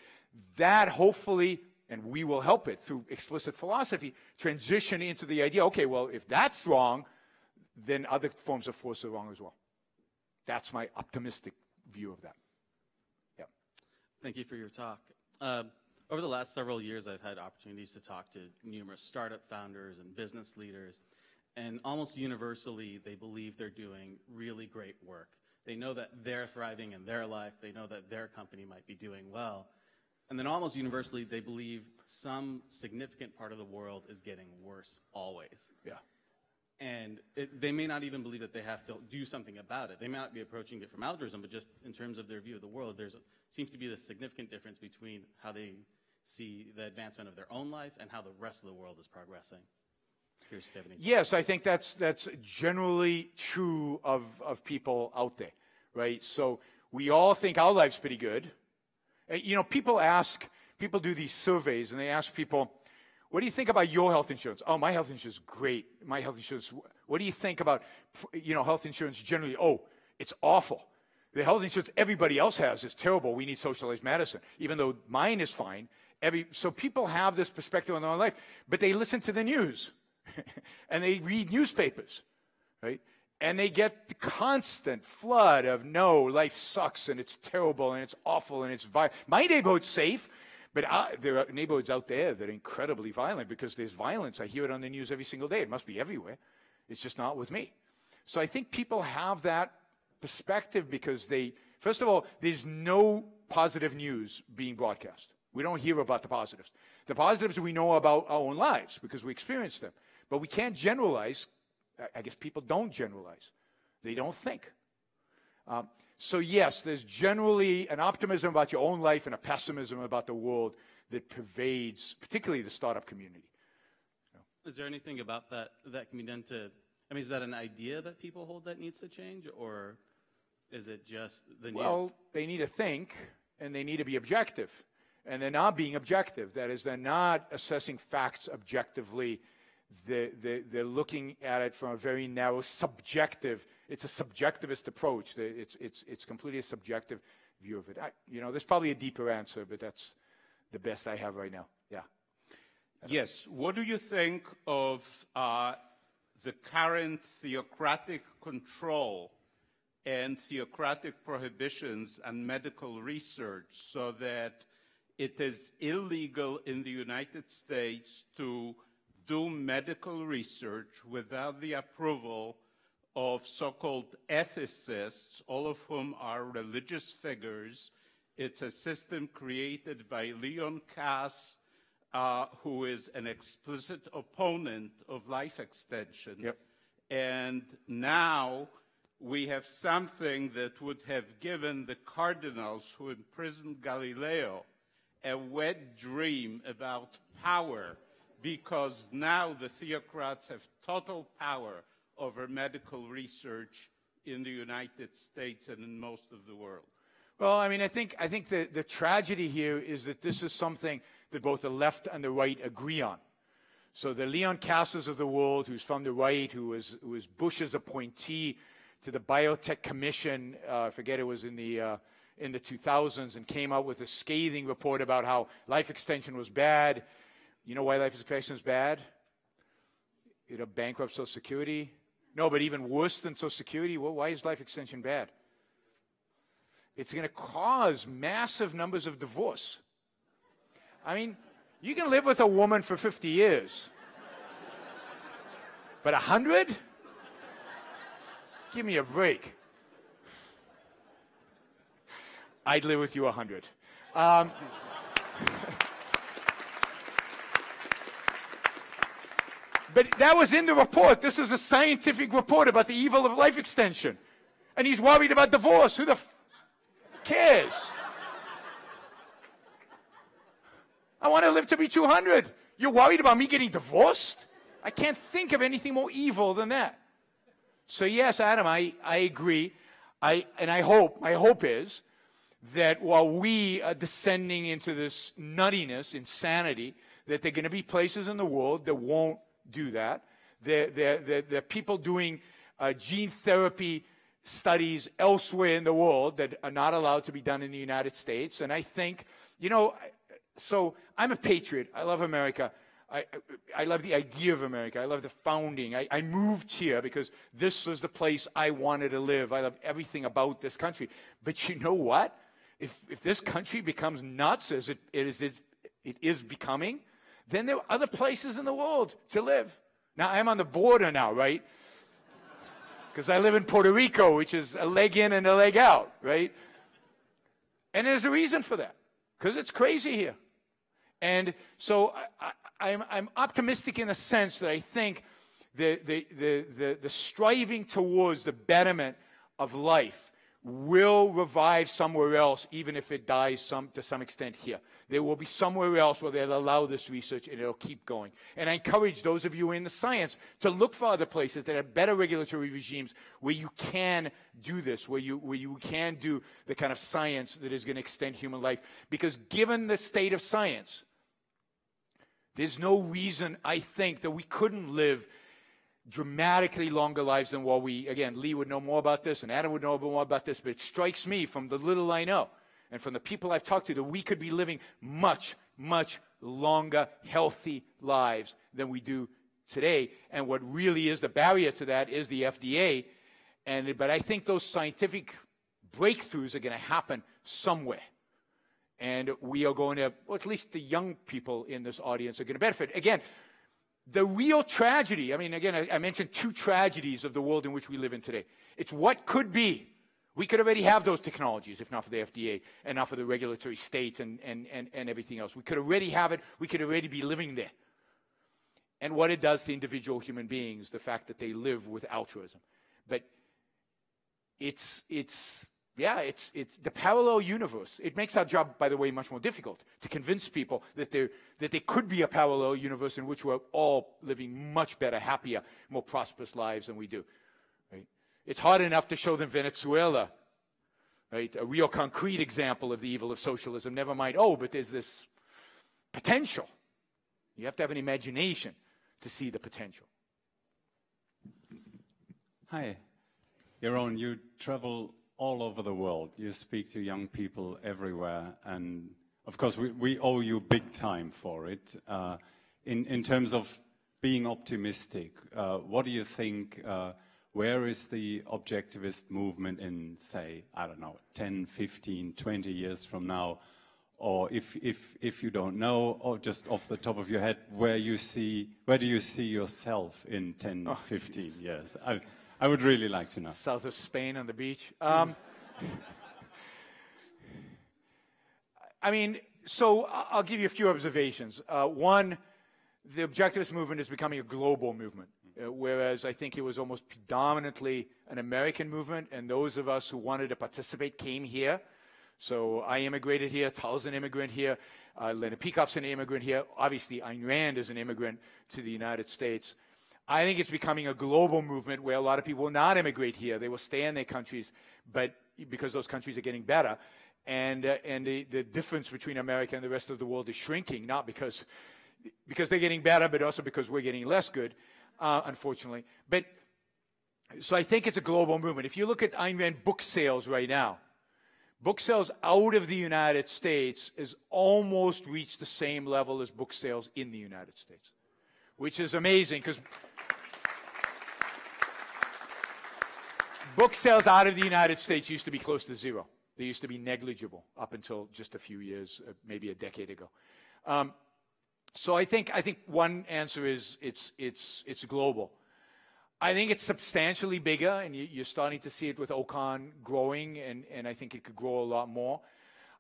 that hopefully, and we will help it through explicit philosophy, transition into the idea okay, well, if that's wrong, then other forms of force are wrong as well. That's my optimistic view of that. Yeah. Thank you for your talk. Um, over the last several years, I've had opportunities to talk to numerous startup founders and business leaders, and almost universally, they believe they're doing really great work. They know that they're thriving in their life, they know that their company might be doing well, and then almost universally, they believe some significant part of the world is getting worse always. Yeah. And it, they may not even believe that they have to do something about it. They may not be approaching it from altruism, but just in terms of their view of the world, there seems to be this significant difference between how they see the advancement of their own life and how the rest of the world is progressing. Curious if you have any. Yes, I think that's that's generally true of of people out there, right? So we all think our life's pretty good. Uh, You know, people ask, people do these surveys, and they ask people, "What do you think about your health insurance?" "Oh, my health insurance is great. My health insurance." What do you think about, you know, health insurance generally? "Oh, it's awful. The health insurance everybody else has is terrible. We need socialized medicine, even though mine is fine." Every, so people have this perspective on their own life, but they listen to the news and they read newspapers, right? And they get the constant flood of no, life sucks and it's terrible and it's awful and it's violent. My neighborhood's safe, but I, there are neighborhoods out there that are incredibly violent because there's violence. I hear it on the news every single day. It must be everywhere. It's just not with me. So I think people have that perspective because they, first of all, there's no positive news being broadcast. We don't hear about the positives. The positives we know about our own lives because we experience them. But we can't generalize. I- guess people don't generalize. They don't think. Um, so, yes, there's generally an optimism about your own life and a pessimism about the world that pervades, particularly the startup community. Is there anything about that that can be done to? I mean, is that an idea that people hold that needs to change, or is it just the news? Well, they need to think and they need to be objective. And they're not being objective. That is, they're not assessing facts objectively. They're, they're, they're looking at it from a very narrow, subjective, it's a subjectivist approach. It's, it's, it's completely a subjective view of it. I, you know, there's probably a deeper answer, but that's the best I have right now. Yeah. Yes. What do you think of uh, the current theocratic control and theocratic prohibitions on medical research so that it is illegal in the United States to do medical research without the approval of so-called ethicists, all of whom are religious figures. It's a system created by Leon Kass, uh, who is an explicit opponent of life extension. Yep. And now we have something that would have given the cardinals who imprisoned Galileo a wet dream about power because now the theocrats have total power over medical research in the United States and in most of the world. Well, I mean, I think, I think the, the tragedy here is that this is something that both the left and the right agree on. So the Leon Kasses of the world, who's from the right, who was, who was Bush's appointee to the Biotech Commission, uh, I forget it was in the, uh, in the 2000s, and came out with a scathing report about how life extension was bad. You know why life extension is bad? It'll bankrupt Social Security. No, but even worse than Social Security, well, why is life extension bad? It's going to cause massive numbers of divorce. I mean, you can live with a woman for 50 years. But 100? Give me a break. I'd live with you 100. Um, but that was in the report. This is a scientific report about the evil of life extension. And he's worried about divorce. Who the f- cares? I want to live to be 200. You're worried about me getting divorced? I can't think of anything more evil than that. So, yes, Adam, I, I agree. I, and I hope, my hope is that while we are descending into this nuttiness, insanity, that there are going to be places in the world that won't do that. There, there, there, are people doing uh, gene therapy studies elsewhere in the world that are not allowed to be done in the United States. And I think, you know, so I'm a patriot. I love America. I, I love the idea of America. I love the founding. I, I moved here because this was the place I wanted to live. I love everything about this country. But you know what? If, if this country becomes nuts as it, it, is, it is becoming, then there are other places in the world to live. Now, I'm on the border now, right? Because I live in Puerto Rico, which is a leg in and a leg out, right? And there's a reason for that, because it's crazy here. And so I, am I'm, I'm optimistic in the sense that I think the, the, the, the, the striving towards the betterment of life will revive somewhere else, even if it dies some, to some extent here. There will be somewhere else where they'll allow this research and it'll keep going. And I encourage those of you in the science to look for other places that have better regulatory regimes where you can do this, where you, where you can do the kind of science that is going to extend human life. Because given the state of science, there's no reason, I think, that we couldn't live dramatically longer lives than what we, again, Lee would know more about this and Adam would know more about this, but it strikes me from the little I know and from the people I've talked to that we could be living much, much longer, healthy lives than we do today. And what really is the barrier to that is the FDA. And, but I think those scientific breakthroughs are going to happen somewhere. And we are going to, or at least the young people in this audience are going to benefit. Again, the real tragedy, I mean, again, I, I, mentioned two tragedies of the world in which we live in today. It's what could be. We could already have those technologies if not for the FDA and not for the regulatory states and, and, and, and everything else. We could already have it. We could already be living there. And what it does to individual human beings, the fact that they live with altruism. But it's, it's yeah, it's, it's the parallel universe. It makes our job, by the way, much more difficult to convince people that there, that there could be a parallel universe in which we're all living much better, happier, more prosperous lives than we do. Right? It's hard enough to show them Venezuela, right? A real concrete example of the evil of socialism. Never mind, oh, but there's this potential. You have to have an imagination to see the potential. Hi. Yaron, you travel all over the world. You speak to young people everywhere, and of course, we, we owe you big time for it. Uh, in, in terms of being optimistic, uh, what do you think? Uh, where is the objectivist movement in, say, I don't know, 10, 15, 20 years from now? Or if, if, if you don't know, or just off the top of your head, where you see, where do you see yourself in 10, oh, 15 geez. years? I, I would really like to know. South of Spain on the beach. Um, I mean, so I'll give you a few observations. Uh, one, the objectivist movement is becoming a global movement, uh, whereas I think it was almost predominantly an American movement, and those of us who wanted to participate came here. So I immigrated here, Tal's an immigrant here, uh, Leonard Peikoff's an immigrant here. Obviously, Ayn Rand is an immigrant to the United States. I think it's becoming a global movement where a lot of people will not immigrate here. They will stay in their countries, but because those countries are getting better. And, uh, and the, the difference between America and the rest of the world is shrinking, not because because they're getting better, but also because we're getting less good, uh, unfortunately. But so I think it's a global movement. If you look at Ayn Rand book sales right now, book sales out of the United States has almost reached the same level as book sales in the United States, which is amazing because book sales out of the United States used to be close to zero. They used to be negligible up until just a few years, uh, maybe a decade ago. Um, so I think I think one answer is it's it's it's global. I think it's substantially bigger, and you, are starting to see it with Ocon growing, and, and I think it could grow a lot more.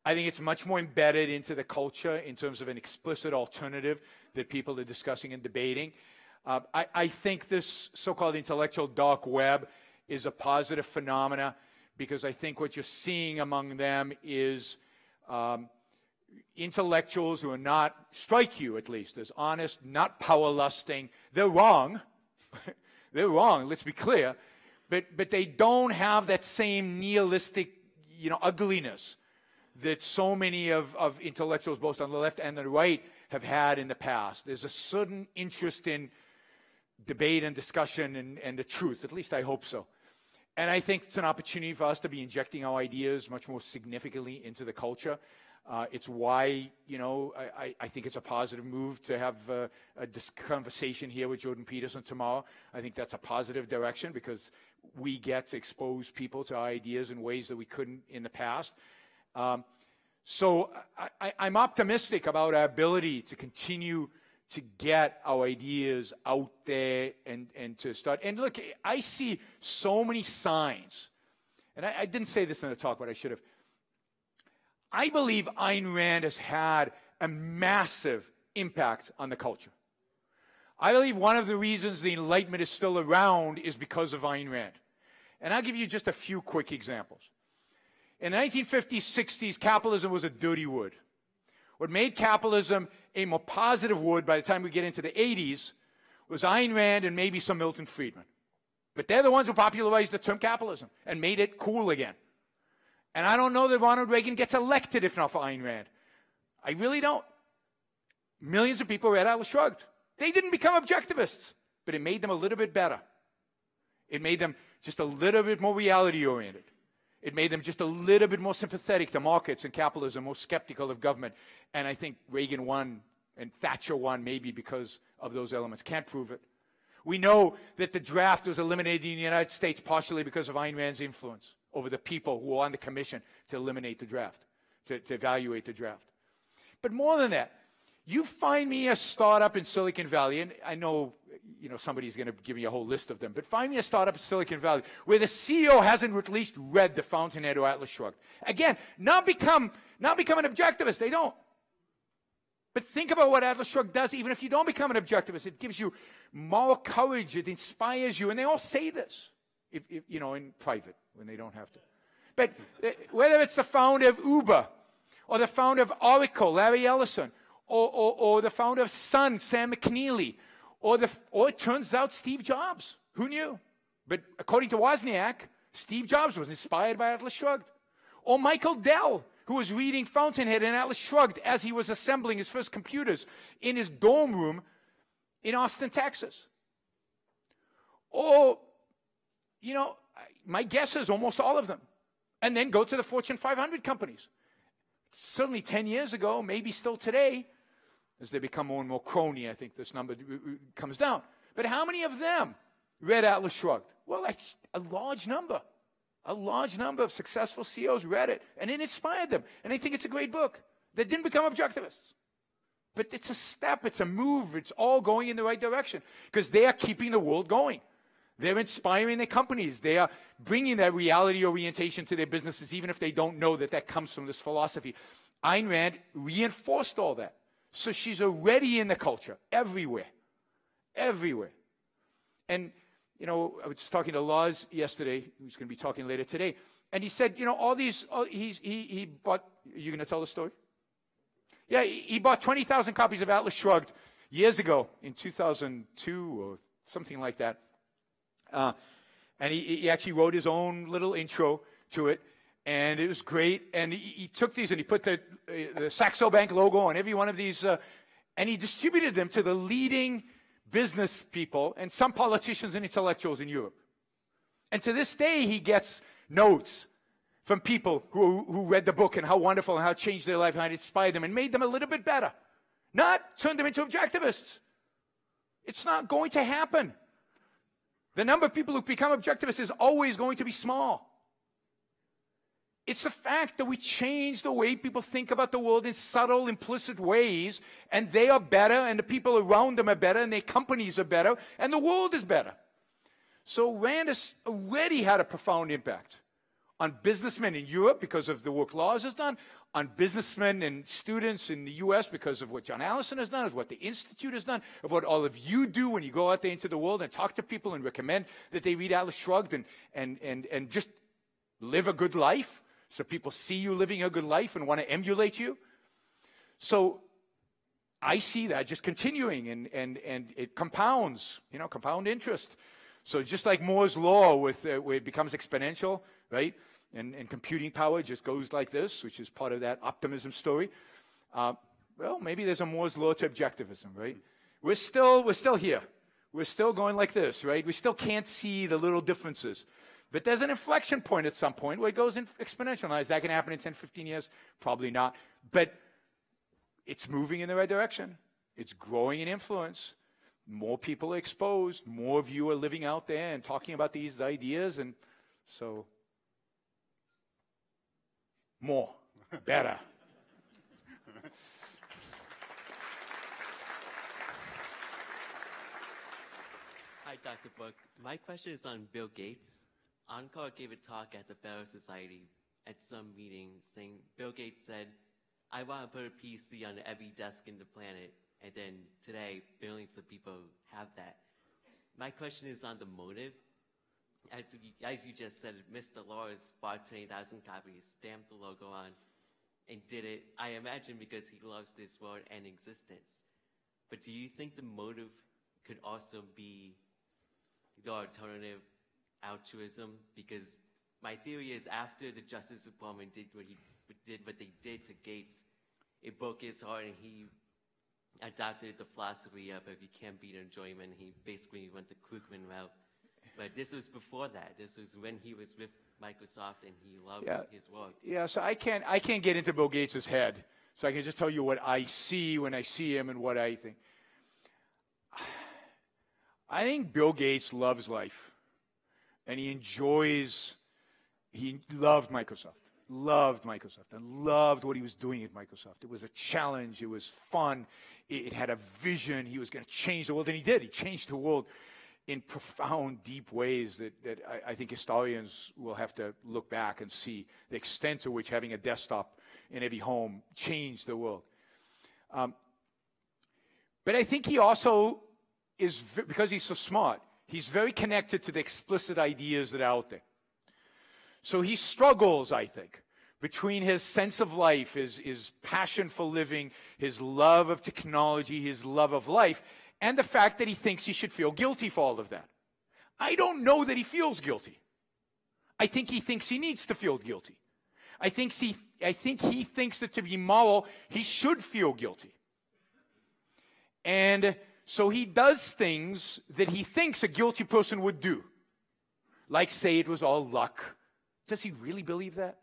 I think it's much more embedded into the culture in terms of an explicit alternative that people are discussing and debating. Uh, I, I think this so-called intellectual dark web is a positive phenomena because I think what you're seeing among them is um, intellectuals who are not, strike you at least, as honest, not power lusting. They're wrong. They're wrong, let's be clear. But, but they don't have that same nihilistic, you know, ugliness that so many of, of intellectuals, both on the left and the right, have had in the past. There's a sudden interest in debate and discussion and, and the truth. At least I hope so. And I think it's an opportunity for us to be injecting our ideas much more significantly into the culture. Uh, it's why, you know, I, I, think it's a positive move to have uh, a conversation here with Jordan Peterson tomorrow. I think that's a positive direction because we get to expose people to ideas in ways that we couldn't in the past. Um, so I, am optimistic about our ability to continue to get our ideas out there and, and to start. And look, I see so many signs. And I, I didn't say this in the talk, but I should have I believe Ayn Rand has had a massive impact on the culture. I believe one of the reasons the Enlightenment is still around is because of Ayn Rand. And I'll give you just a few quick examples. In the 1950s, 60s, capitalism was a dirty word. What made capitalism a more positive word by the time we get into the 80s was Ayn Rand and maybe some Milton Friedman. But they're the ones who popularized the term capitalism and made it cool again. And I don't know that Ronald Reagan gets elected if not for Ayn Rand. I really don't. Millions of people read Atlas Shrugged. They didn't become objectivists, but it made them a little bit better. It made them just a little bit more reality oriented. It made them just a little bit more sympathetic to markets and capitalism, more skeptical of government. And I think Reagan won and Thatcher won maybe because of those elements. Can't prove it. We know that the draft was eliminated in the United States partially because of Ayn Rand's influence over the people who were on the commission to eliminate the draft, to, to evaluate the draft. But more than that, you find me a startup in Silicon Valley, and I know you know somebody's going to give me a whole list of them, but find me a startup in Silicon Valley where the CEO hasn't at least read the Fountainhead or Atlas Shrugged. Again, not become not become an objectivist. They don't. But think about what Atlas Shrugged does, even if you don't become an objectivist. It gives you moral courage. It inspires you, and they all say this, if, if you know, in private when they don't have to. But uh, whether it's the founder of Uber or the founder of Oracle, Larry Ellison, or, or, or the founder of Sun, Sam McNealy, or, the, or it turns out Steve Jobs. Who knew? But according to Wozniak, Steve Jobs was inspired by Atlas Shrugged. Or Michael Dell, who was reading Fountainhead and Atlas Shrugged as he was assembling his first computers in his dorm room in Austin, Texas. Or, you know, my guess is almost all of them. And then go to the Fortune 500 companies. Certainly 10 years ago, maybe still today, As they become more and more crony, I think this number comes down. But how many of them read Atlas Shrugged? Well, a large number. A large number of successful CEOs read it, and it inspired them. And they think it's a great book. They didn't become objectivists. But it's a step, it's a move, it's all going in the right direction because they are keeping the world going. They're inspiring their companies. They are bringing that reality orientation to their businesses, even if they don't know that that comes from this philosophy. Ayn Rand reinforced all that. So she's already in the culture everywhere, everywhere. And, you know, I was just talking to Lars yesterday, who's going to be talking later today, and he said, you know, all these, all, he, he, he bought, are you going to tell the story? Yeah, he, he bought 20,000 copies of Atlas Shrugged years ago in 2002 or something like that. Uh, and he, he, actually wrote his own little intro to it, and it was great. And he, he took these and he put the, the, Saxo Bank logo on every one of these, uh, and he distributed them to the leading business people and some politicians and intellectuals in Europe. And to this day, he gets notes from people who, who read the book and how wonderful and how it changed their life and how it inspired them and made them a little bit better. Not turned them into objectivists. It's not going to happen. The number of people who become objectivists is always going to be small. It's the fact that we change the way people think about the world in subtle, implicit ways, and they are better, and the people around them are better, and their companies are better, and the world is better. So Rand has already had a profound impact on businessmen in Europe because of the work Lars has done, on businessmen and students in the U.S. because of what John Allison has done, of what the Institute has done, of what all of you do when you go out there into the world and talk to people and recommend that they read Atlas Shrugged and, and, and, and just live a good life so people see you living a good life and want to emulate you. So I see that just continuing and, and, and it compounds, you know, compound interest. So just like Moore's law with, uh, where it becomes exponential, right? and, and computing power just goes like this, which is part of that optimism story. Uh, well, maybe there's a Moore's law to objectivism, right? We're still, we're still here. We're still going like this, right? We still can't see the little differences. But there's an inflection point at some point where it goes in exponential. Now, is that going to happen in 10, 15 years? Probably not. But it's moving in the right direction. It's growing in influence. More people are exposed. More of you are living out there and talking about these ideas. And so more, better. Hi, Dr. Brook. My question is on Bill Gates. Onkar gave a talk at the Fellow Society at some meeting saying Bill Gates said, I want to put a PC on every desk in the planet. And then today, billions of people have that. My question is on the motive as you, as you just said, Mr. Lars bought 20,000 copies, stamped the logo on, and did it, I imagine, because he loves this world and existence. But do you think the motive could also be the alternative altruism? Because my theory is after the Justice Department did what he did, what they did to Gates, it broke his heart and he adopted the philosophy of if you can't beat enjoyment, he basically went the Krugman route but this was before that. This was when he was with Microsoft and he loved yeah. his work. Yeah, so I can't I can't get into Bill Gates' head. So I can just tell you what I see when I see him and what I think. I think Bill Gates loves life. And he enjoys he loved Microsoft. Loved Microsoft and loved what he was doing at Microsoft. It was a challenge. It was fun. It, it had a vision. He was going to change the world, and he did. He changed the world in profound, deep ways that, that I, I, think historians will have to look back and see the extent to which having a desktop in every home changed the world. Um, but I think he also is, because he's so smart, he's very connected to the explicit ideas that are out there. So he struggles, I think, between his sense of life, his, his passion for living, his love of technology, his love of life, and the fact that he thinks he should feel guilty for all of that. I don't know that he feels guilty. I think he thinks he needs to feel guilty. I think he, I think he thinks that to be moral, he should feel guilty. And so he does things that he thinks a guilty person would do. Like say it was all luck. Does he really believe that?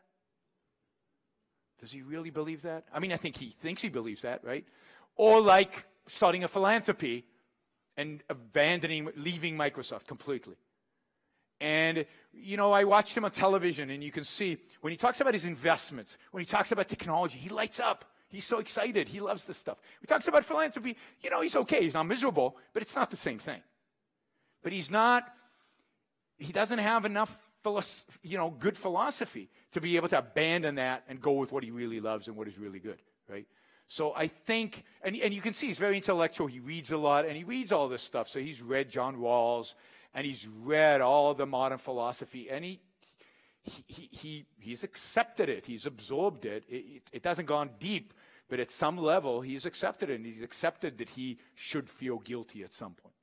Does he really believe that? I mean, I think he thinks he believes that, right? or like starting a philanthropy and abandoning, leaving Microsoft completely. And, you know, I watched him on television, and you can see when he talks about his investments, when he talks about technology, he lights up. He's so excited. He loves this stuff. He talks about philanthropy, you know, he's okay. He's not miserable, but it's not the same thing. But he's not, he doesn't have enough, you know, good philosophy to be able to abandon that and go with what he really loves and what is really good, right? So I think, and, and you can see he's very intellectual. He reads a lot, and he reads all this stuff. So he's read John Rawls, and he's read all the modern philosophy, and he, he, he, he's accepted it. He's absorbed it. It, it. it doesn't go on deep, but at some level, he's accepted it, and he's accepted that he should feel guilty at some point.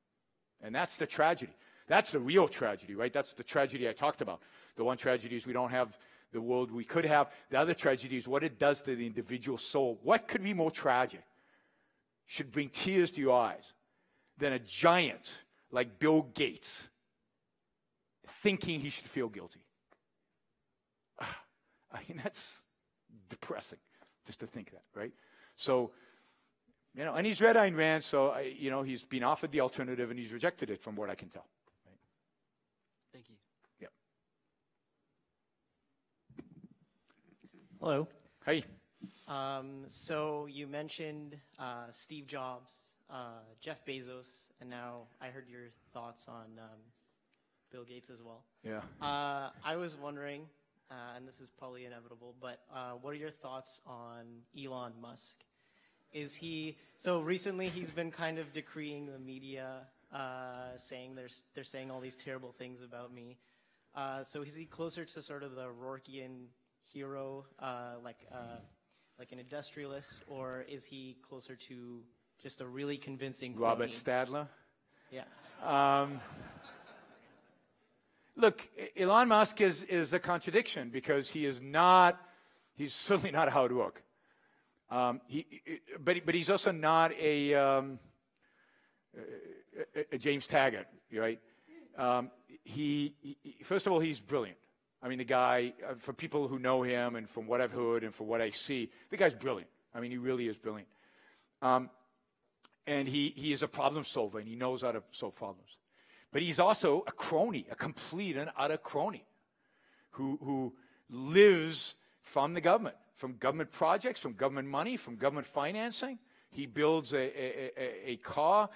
And that's the tragedy. That's the real tragedy, right? That's the tragedy I talked about. The one tragedy is we don't have the world we could have. The other tragedy is what it does to the individual soul. What could be more tragic? Should bring tears to your eyes than a giant like Bill Gates thinking he should feel guilty. I mean, that's depressing just to think that, right? So, you know, and he's read Ayn Rand, so, I, you know, he's been offered the alternative and he's rejected it from what I can tell. Right? Thank you. Yep. Hello. Hey. Um, so you mentioned uh, Steve Jobs, uh, Jeff Bezos, and now I heard your thoughts on um, Bill Gates as well. Yeah. Uh, I was wondering, uh, and this is probably inevitable, but uh, what are your thoughts on Elon Musk? Is he so recently? He's been kind of decreeing the media, uh, saying they're they're saying all these terrible things about me. so is he closer to sort of the Roarkian hero, uh, like uh, like an industrialist, or is he closer to just a really convincing Robert? Stadler? Yeah. Um, look, Elon Musk is, is a contradiction because he is not, he's certainly not a Howard Roark. Um, he, but, but he's also not a, um, a, a James Taggart, right? Um, he, he, first of all, he's brilliant. I mean, the guy, uh, for people who know him and from what I've heard and from what I see, the guy's brilliant. I mean, he really is brilliant. Um, and he, he is a problem solver and he knows how to solve problems. But he's also a crony, a complete and utter crony who, who lives from the government, from government projects, from government money, from government financing. He builds a, a, a, a car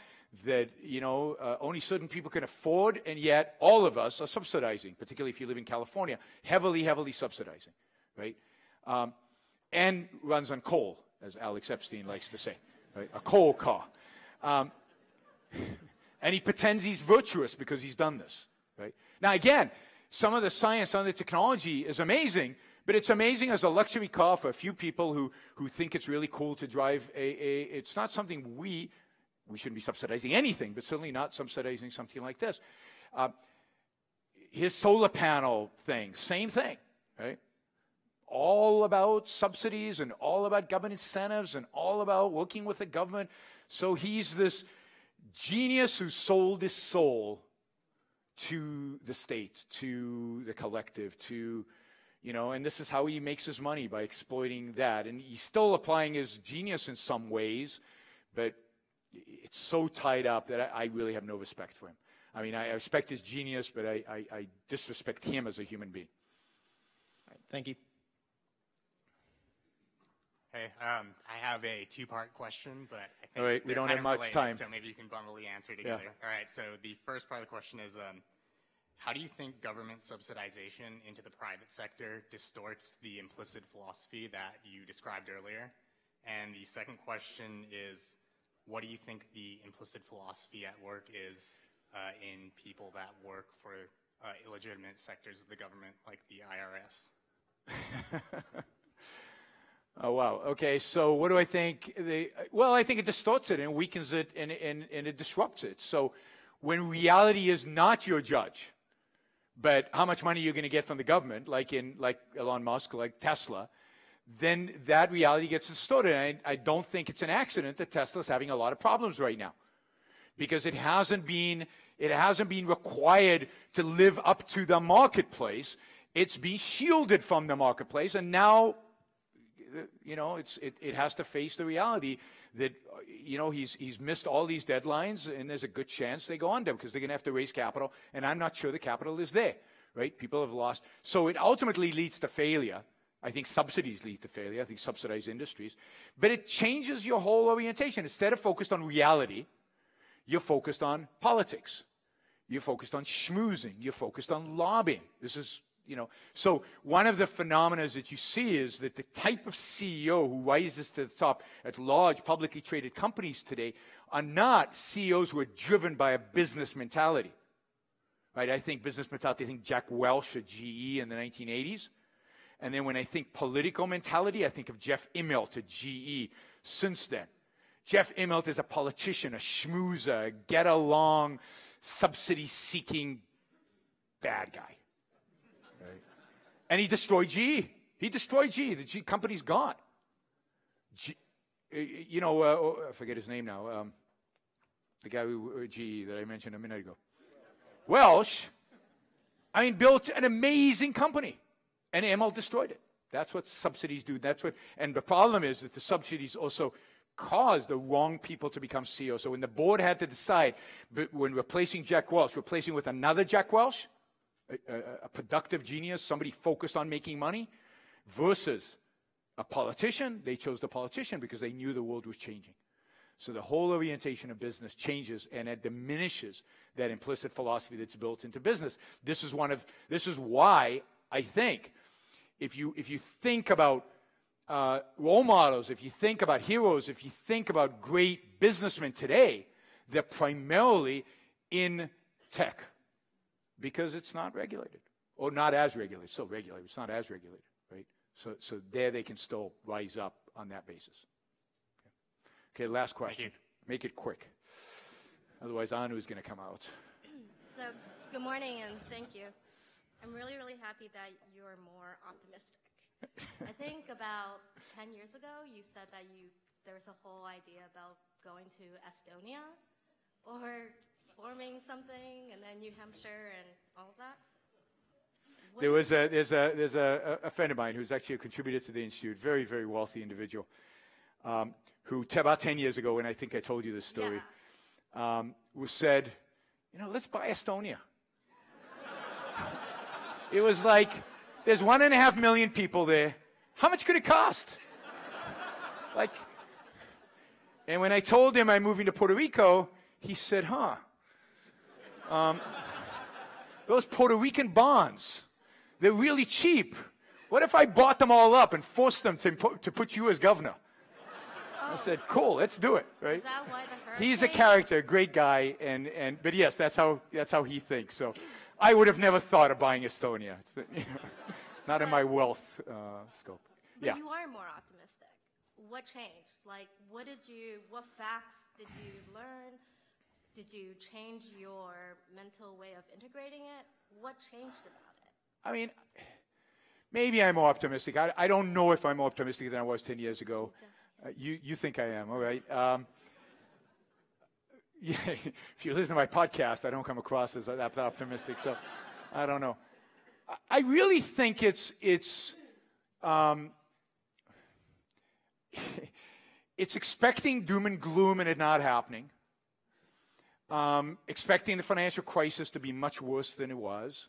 that you know uh, only certain people can afford, and yet all of us are subsidizing, particularly if you live in California, heavily, heavily subsidizing, right? Um, and runs on coal, as Alex Epstein likes to say, right? A coal car. Um, and he pretends he's virtuous because he's done this, right? Now, again, some of the science, some of the technology is amazing, but it's amazing as a luxury car for a few people who, who think it's really cool to drive a, a it's not something we we shouldn't be subsidizing anything, but certainly not subsidizing something like this. Uh, his solar panel thing, same thing, right? All about subsidies and all about government incentives and all about working with the government. So he's this genius who sold his soul to the state, to the collective, to, you know, and this is how he makes his money by exploiting that. And he's still applying his genius in some ways, but it's so tied up that I, I, really have no respect for him. I mean, I, respect his genius, but I, I, I disrespect him as a human being. thank you. Hey, um, I have a two-part question, but I think All right, we don't have much related, time. So maybe you can bundle the answer together. Yeah. All right. So the first part of the question is, um, how do you think government subsidization into the private sector distorts the implicit philosophy that you described earlier? And the second question is, what do you think the implicit philosophy at work is uh, in people that work for uh, illegitimate sectors of the government, like the IRS? oh wow. Okay. So what do I think? The, well, I think it distorts it and weakens it and, and, and it disrupts it. So when reality is not your judge, but how much money you're going to get from the government, like in like Elon Musk, like Tesla, then that reality gets distorted. I, I don't think it's an accident that Tesla's having a lot of problems right now because it hasn't been it hasn't been required to live up to the marketplace. It's been shielded from the marketplace, and now, you know, it's, it, it has to face the reality that, you know, he's, he's missed all these deadlines, and there's a good chance they go under because they're going to have to raise capital, and I'm not sure the capital is there, right? People have lost. So it ultimately leads to failure. I think subsidies lead to failure. I think subsidized industries. But it changes your whole orientation. Instead of focused on reality, you're focused on politics. You're focused on schmoozing. You're focused on lobbying. This is, you know. So one of the phenomena that you see is that the type of CEO who rises to the top at large publicly traded companies today are not CEOs who are driven by a business mentality. Right? I think business mentality, I think Jack Welch at GE in the 1980s. And then when I think political mentality, I think of Jeff Immelt at GE since then. Jeff Immelt is a politician, a schmoozer, a get along, subsidy seeking bad guy. And he destroyed GE. He destroyed GE. The G company's gone. G, uh, you know, uh, oh, I forget his name now. Um, the guy who uh, GE that I mentioned a minute ago. Welch, I mean, built an amazing company, and Immelt destroyed it. That's what subsidies do. That's what, and the problem is that the subsidies also caused the wrong people to become CEO. So when the board had to decide, when replacing Jack Welch, replacing with another Jack Welch, a, a, productive genius, somebody focused on making money, versus a politician, they chose the politician because they knew the world was changing. So the whole orientation of business changes and it diminishes that implicit philosophy that's built into business. This is one of this is why I think if you if you think about uh, role models, if you think about heroes, if you think about great businessmen today, they're primarily in tech because it's not regulated or not as regulated. Still regulated, it's not as regulated, right? So, so there they can still rise up on that basis. Okay, last question. Make it quick. Otherwise, Anu is going to come out. So, good morning and thank you. I'm really, really happy that you're more optimistic. I think about 10 years ago, you said that you there was a whole idea about going to Estonia or forming something and then New Hampshire and all of that. What there was a, there's, a, there's a, a friend of mine who's actually a contributor to the Institute, very, very wealthy individual, um, who about 10 years ago, and I think I told you this story, yeah. um, was said, you know, let's buy Estonia. it was like, there's one and a half million people there. How much could it cost? like, and when I told him I'm moving to Puerto Rico, he said, huh. Um, those Puerto Rican bonds, they're really cheap. What if I bought them all up and forced them to, to put you as governor? Oh. I said, cool, let's do it, right? He's a character, a great guy, and, and but yes, that's how that's how he thinks. So I would have never thought of buying Estonia. Not in my wealth uh, scope. But yeah. you are more optimistic. What changed? Like, what did you, what facts did you learn? Did you change your mental way of integrating it? What changed about it? I mean, maybe I'm more optimistic. I, I don't know if I'm more optimistic than I was 10 years ago. Uh, you, you think I am, all right. Um, yeah, if you listen to my podcast, I don't come across as that optimistic, so I don't know. I really think it's it's um, it's expecting doom and gloom and it not happening. Um, expecting the financial crisis to be much worse than it was.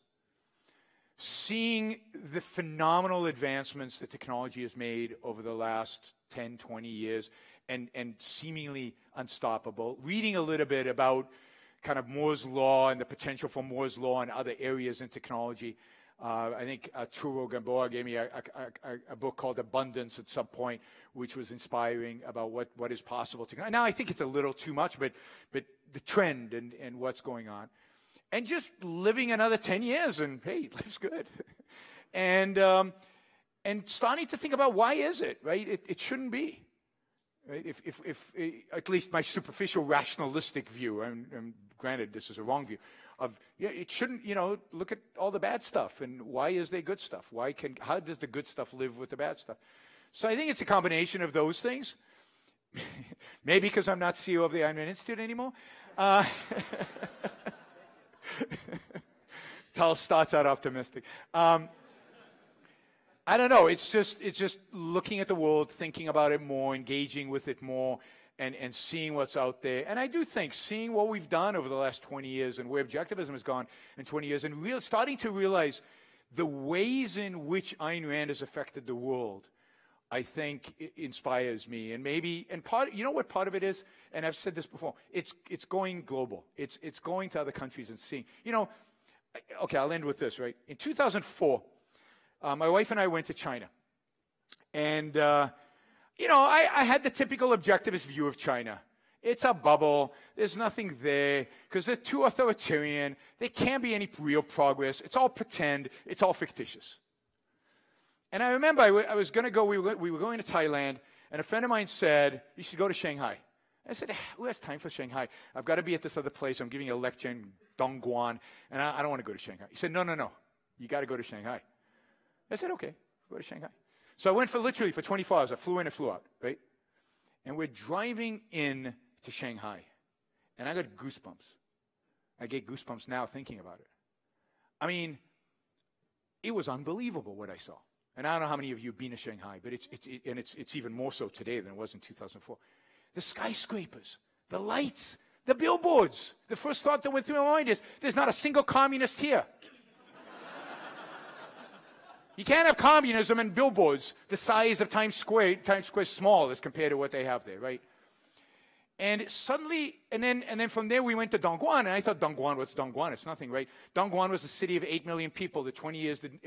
Seeing the phenomenal advancements that technology has made over the last 10, 20 years and, and seemingly unstoppable. Reading a little bit about kind of Moore's Law and the potential for Moore's Law in other areas in technology. Uh, I think uh, Gamboa gave me a, a, a, a, book called Abundance at some point, which was inspiring about what, what is possible to. Now I think it's a little too much, but but the trend and, and what's going on, and just living another ten years and hey, life's good, and um, and starting to think about why is it right? It, it shouldn't be. Right? If, if, if, eh, at least my superficial rationalistic view, and, and granted this is a wrong view, of yeah, it shouldn't. You know, look at all the bad stuff and why is there good stuff? Why can how does the good stuff live with the bad stuff? So I think it's a combination of those things. Maybe because I'm not CEO of the Ayn Rand Institute anymore. Uh, Tal starts out optimistic. Um, I don't know. It's just it's just looking at the world, thinking about it more, engaging with it more, and, and seeing what's out there. And I do think seeing what we've done over the last 20 years and where objectivism has gone in 20 years and real, starting to realize the ways in which Ayn Rand has affected the world, I think inspires me. And maybe, and part, you know what part of it is? And I've said this before. It's, it's going global. It's, it's going to other countries and seeing. You know, okay, I'll end with this, right? In 2004, uh, my wife and I went to China. And, uh, you know, I, I had the typical objectivist view of China. It's a bubble. There's nothing there because they're too authoritarian. There can't be any real progress. It's all pretend. It's all fictitious. And I remember I, was going to go, we were, we were going to Thailand, and a friend of mine said, You should go to Shanghai. I said, Who has time for Shanghai? I've got to be at this other place. I'm giving a lecture in Dongguan, and I, I don't want to go to Shanghai. He said, No, no, no. You got to go to Shanghai. I said, Okay, go to Shanghai. So I went for literally for 24 hours. I flew in and flew out, right? And we're driving in to Shanghai, and I got goosebumps. I get goosebumps now thinking about it. I mean, it was unbelievable what I saw. And I don't know how many of you have been to Shanghai, but it's, it's it, and it's, it's even more so today than it was in 2004. The skyscrapers, the lights, the billboards. The first thought that went through my mind is there's not a single communist here. You can't have communism and billboards the size of Times Square. Times Square is small as compared to what they have there, right? And suddenly, and then, and then from there we went to Dongguan, and I thought Dongguan, what's Dongguan? It's nothing, right? Dongguan was a city of 8 million people that 20 years did,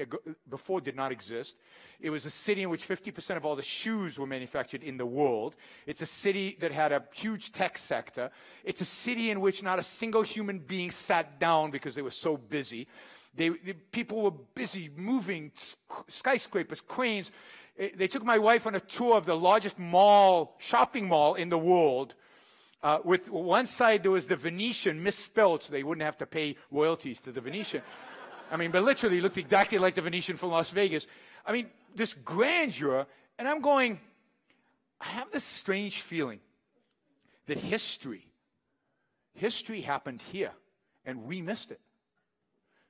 before did not exist. It was a city in which 50% of all the shoes were manufactured in the world. It's a city that had a huge tech sector. It's a city in which not a single human being sat down because they were so busy. They, the people were busy moving skyscrapers, cranes. Eh, They took my wife on a tour of the largest mall, shopping mall in the world. Uh, with one side, there was the Venetian misspelled, so they wouldn't have to pay royalties to the Venetian. I mean, but literally it looked exactly like the Venetian from Las Vegas. I mean, this grandeur, and I'm going, I have this strange feeling that history, history happened here, and we missed it.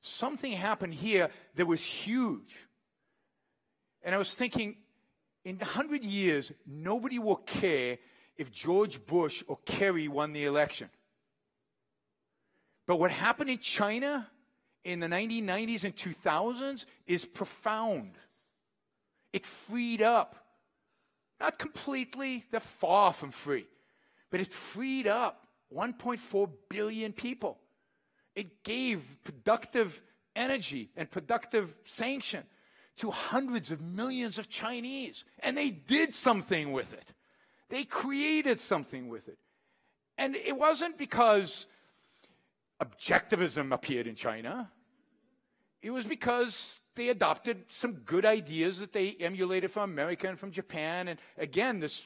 Something happened here that was huge. And I was thinking, in 100 years, nobody will care if George Bush or Kerry won the election. But what happened in China in the 1990s and 2000s is profound. It freed up, not completely, they're far from free, but it freed up 1.4 billion people. It gave productive energy and productive sanction to hundreds of millions of Chinese, and they did something with it. They created something with it. And it wasn't because objectivism appeared in China. It was because they adopted some good ideas that they emulated from America and from Japan. And again, this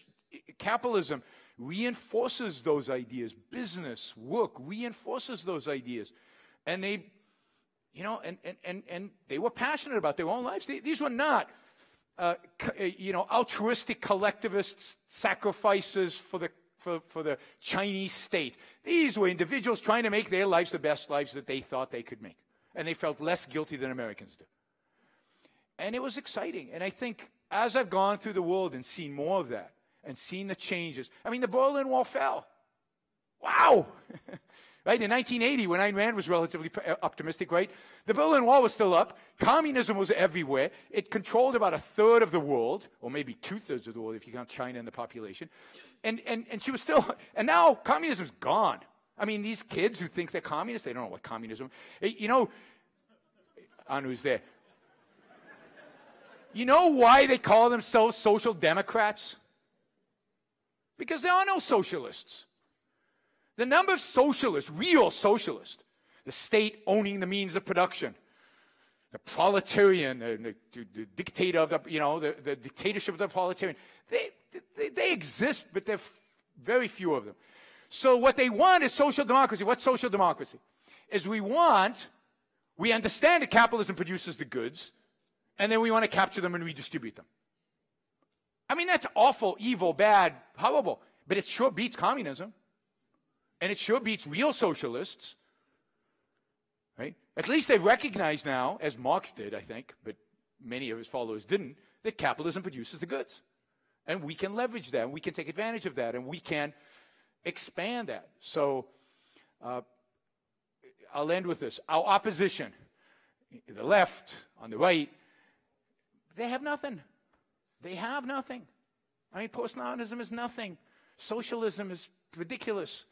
capitalism reinforces those ideas. Business, work reinforces those ideas. And they, you know, and, and, and, and they were passionate about their own lives. They, these were not, uh, uh, you know, altruistic collectivist sacrifices for the, for, for the Chinese state. These were individuals trying to make their lives the best lives that they thought they could make. And they felt less guilty than Americans do. And it was exciting. And I think as I've gone through the world and seen more of that and seen the changes, I mean, the Berlin Wall fell. Wow! right? In 1980, when Ayn Rand was relatively uh, optimistic, right? The Berlin Wall was still up. Communism was everywhere. It controlled about a third of the world, or maybe two thirds of the world if you count China and the population. And, and, and she was still, and now communism's gone. I mean, these kids who think they're communists, they don't know what communism. eh, You know, Anu's there. You know why they call themselves social democrats? Because there are no socialists. The number of socialists, real socialists, the state owning the means of production, the proletarian, the, the, the dictator of the, you know, the, the dictatorship of the proletarian, they, they, they exist, but there are very few of them. So what they want is social democracy. What's social democracy? Is we want, we understand that capitalism produces the goods, and then we want to capture them and redistribute them. I mean, that's awful, evil, bad, horrible, but it sure beats communism. And it sure beats real socialists. Right? At least they recognize now, as Marx did, I think, but many of his followers didn't, that capitalism produces the goods. And we can leverage that, and we can take advantage of that, and we can expand that. So uh, I'll end with this. Our opposition, the left, on the right, they have nothing. They have nothing. I mean, postmodernism is nothing. Socialism is ridiculous.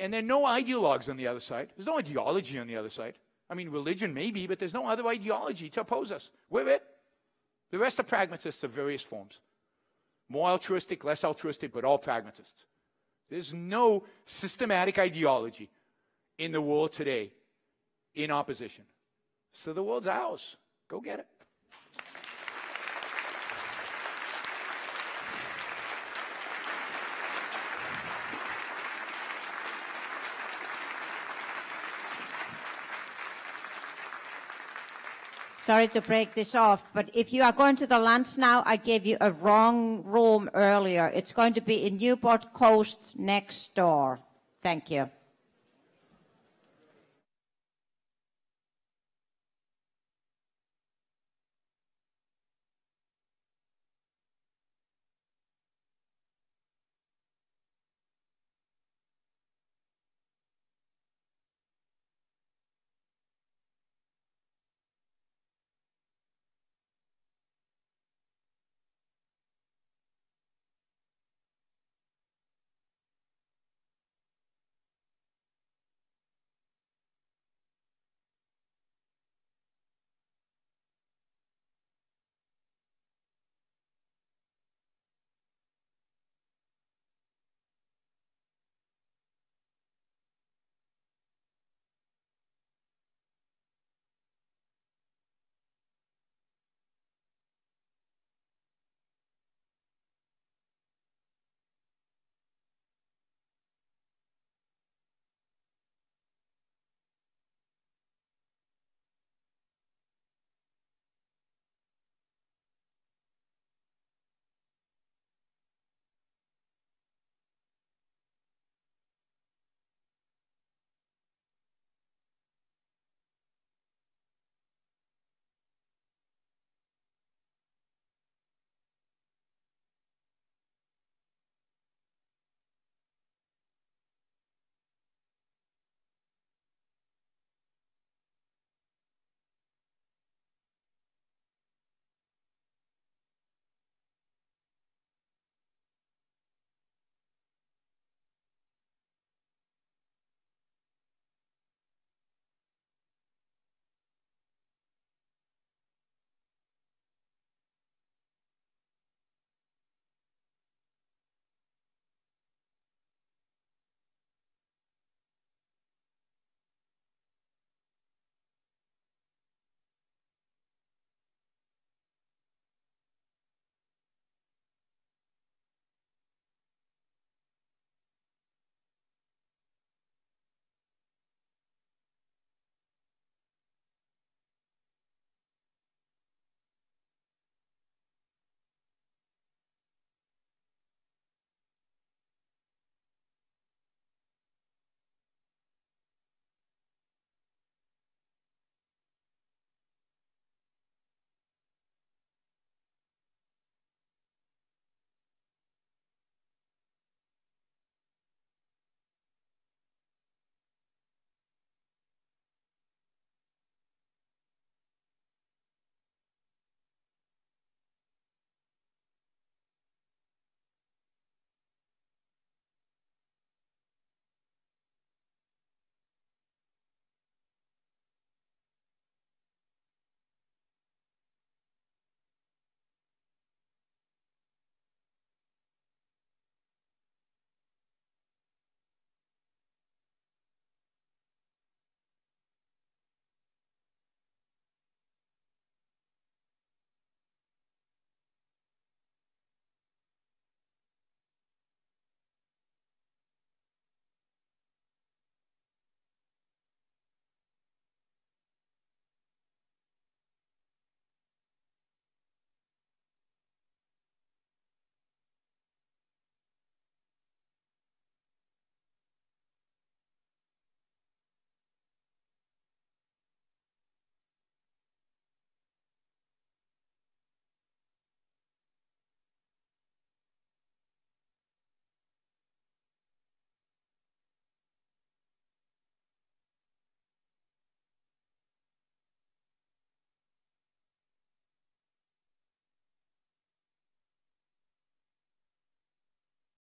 And there are no ideologues on the other side. There's no ideology on the other side. I mean, religion maybe, but there's no other ideology to oppose us. We're it. The rest are pragmatists of various forms. More altruistic, less altruistic, but all pragmatists. There's no systematic ideology in the world today in opposition. So the world's ours. Go get it. Sorry to break this off, but if you are going to the lunch now, I gave you a wrong room earlier. It's going to be in Newport Coast next door. Thank you.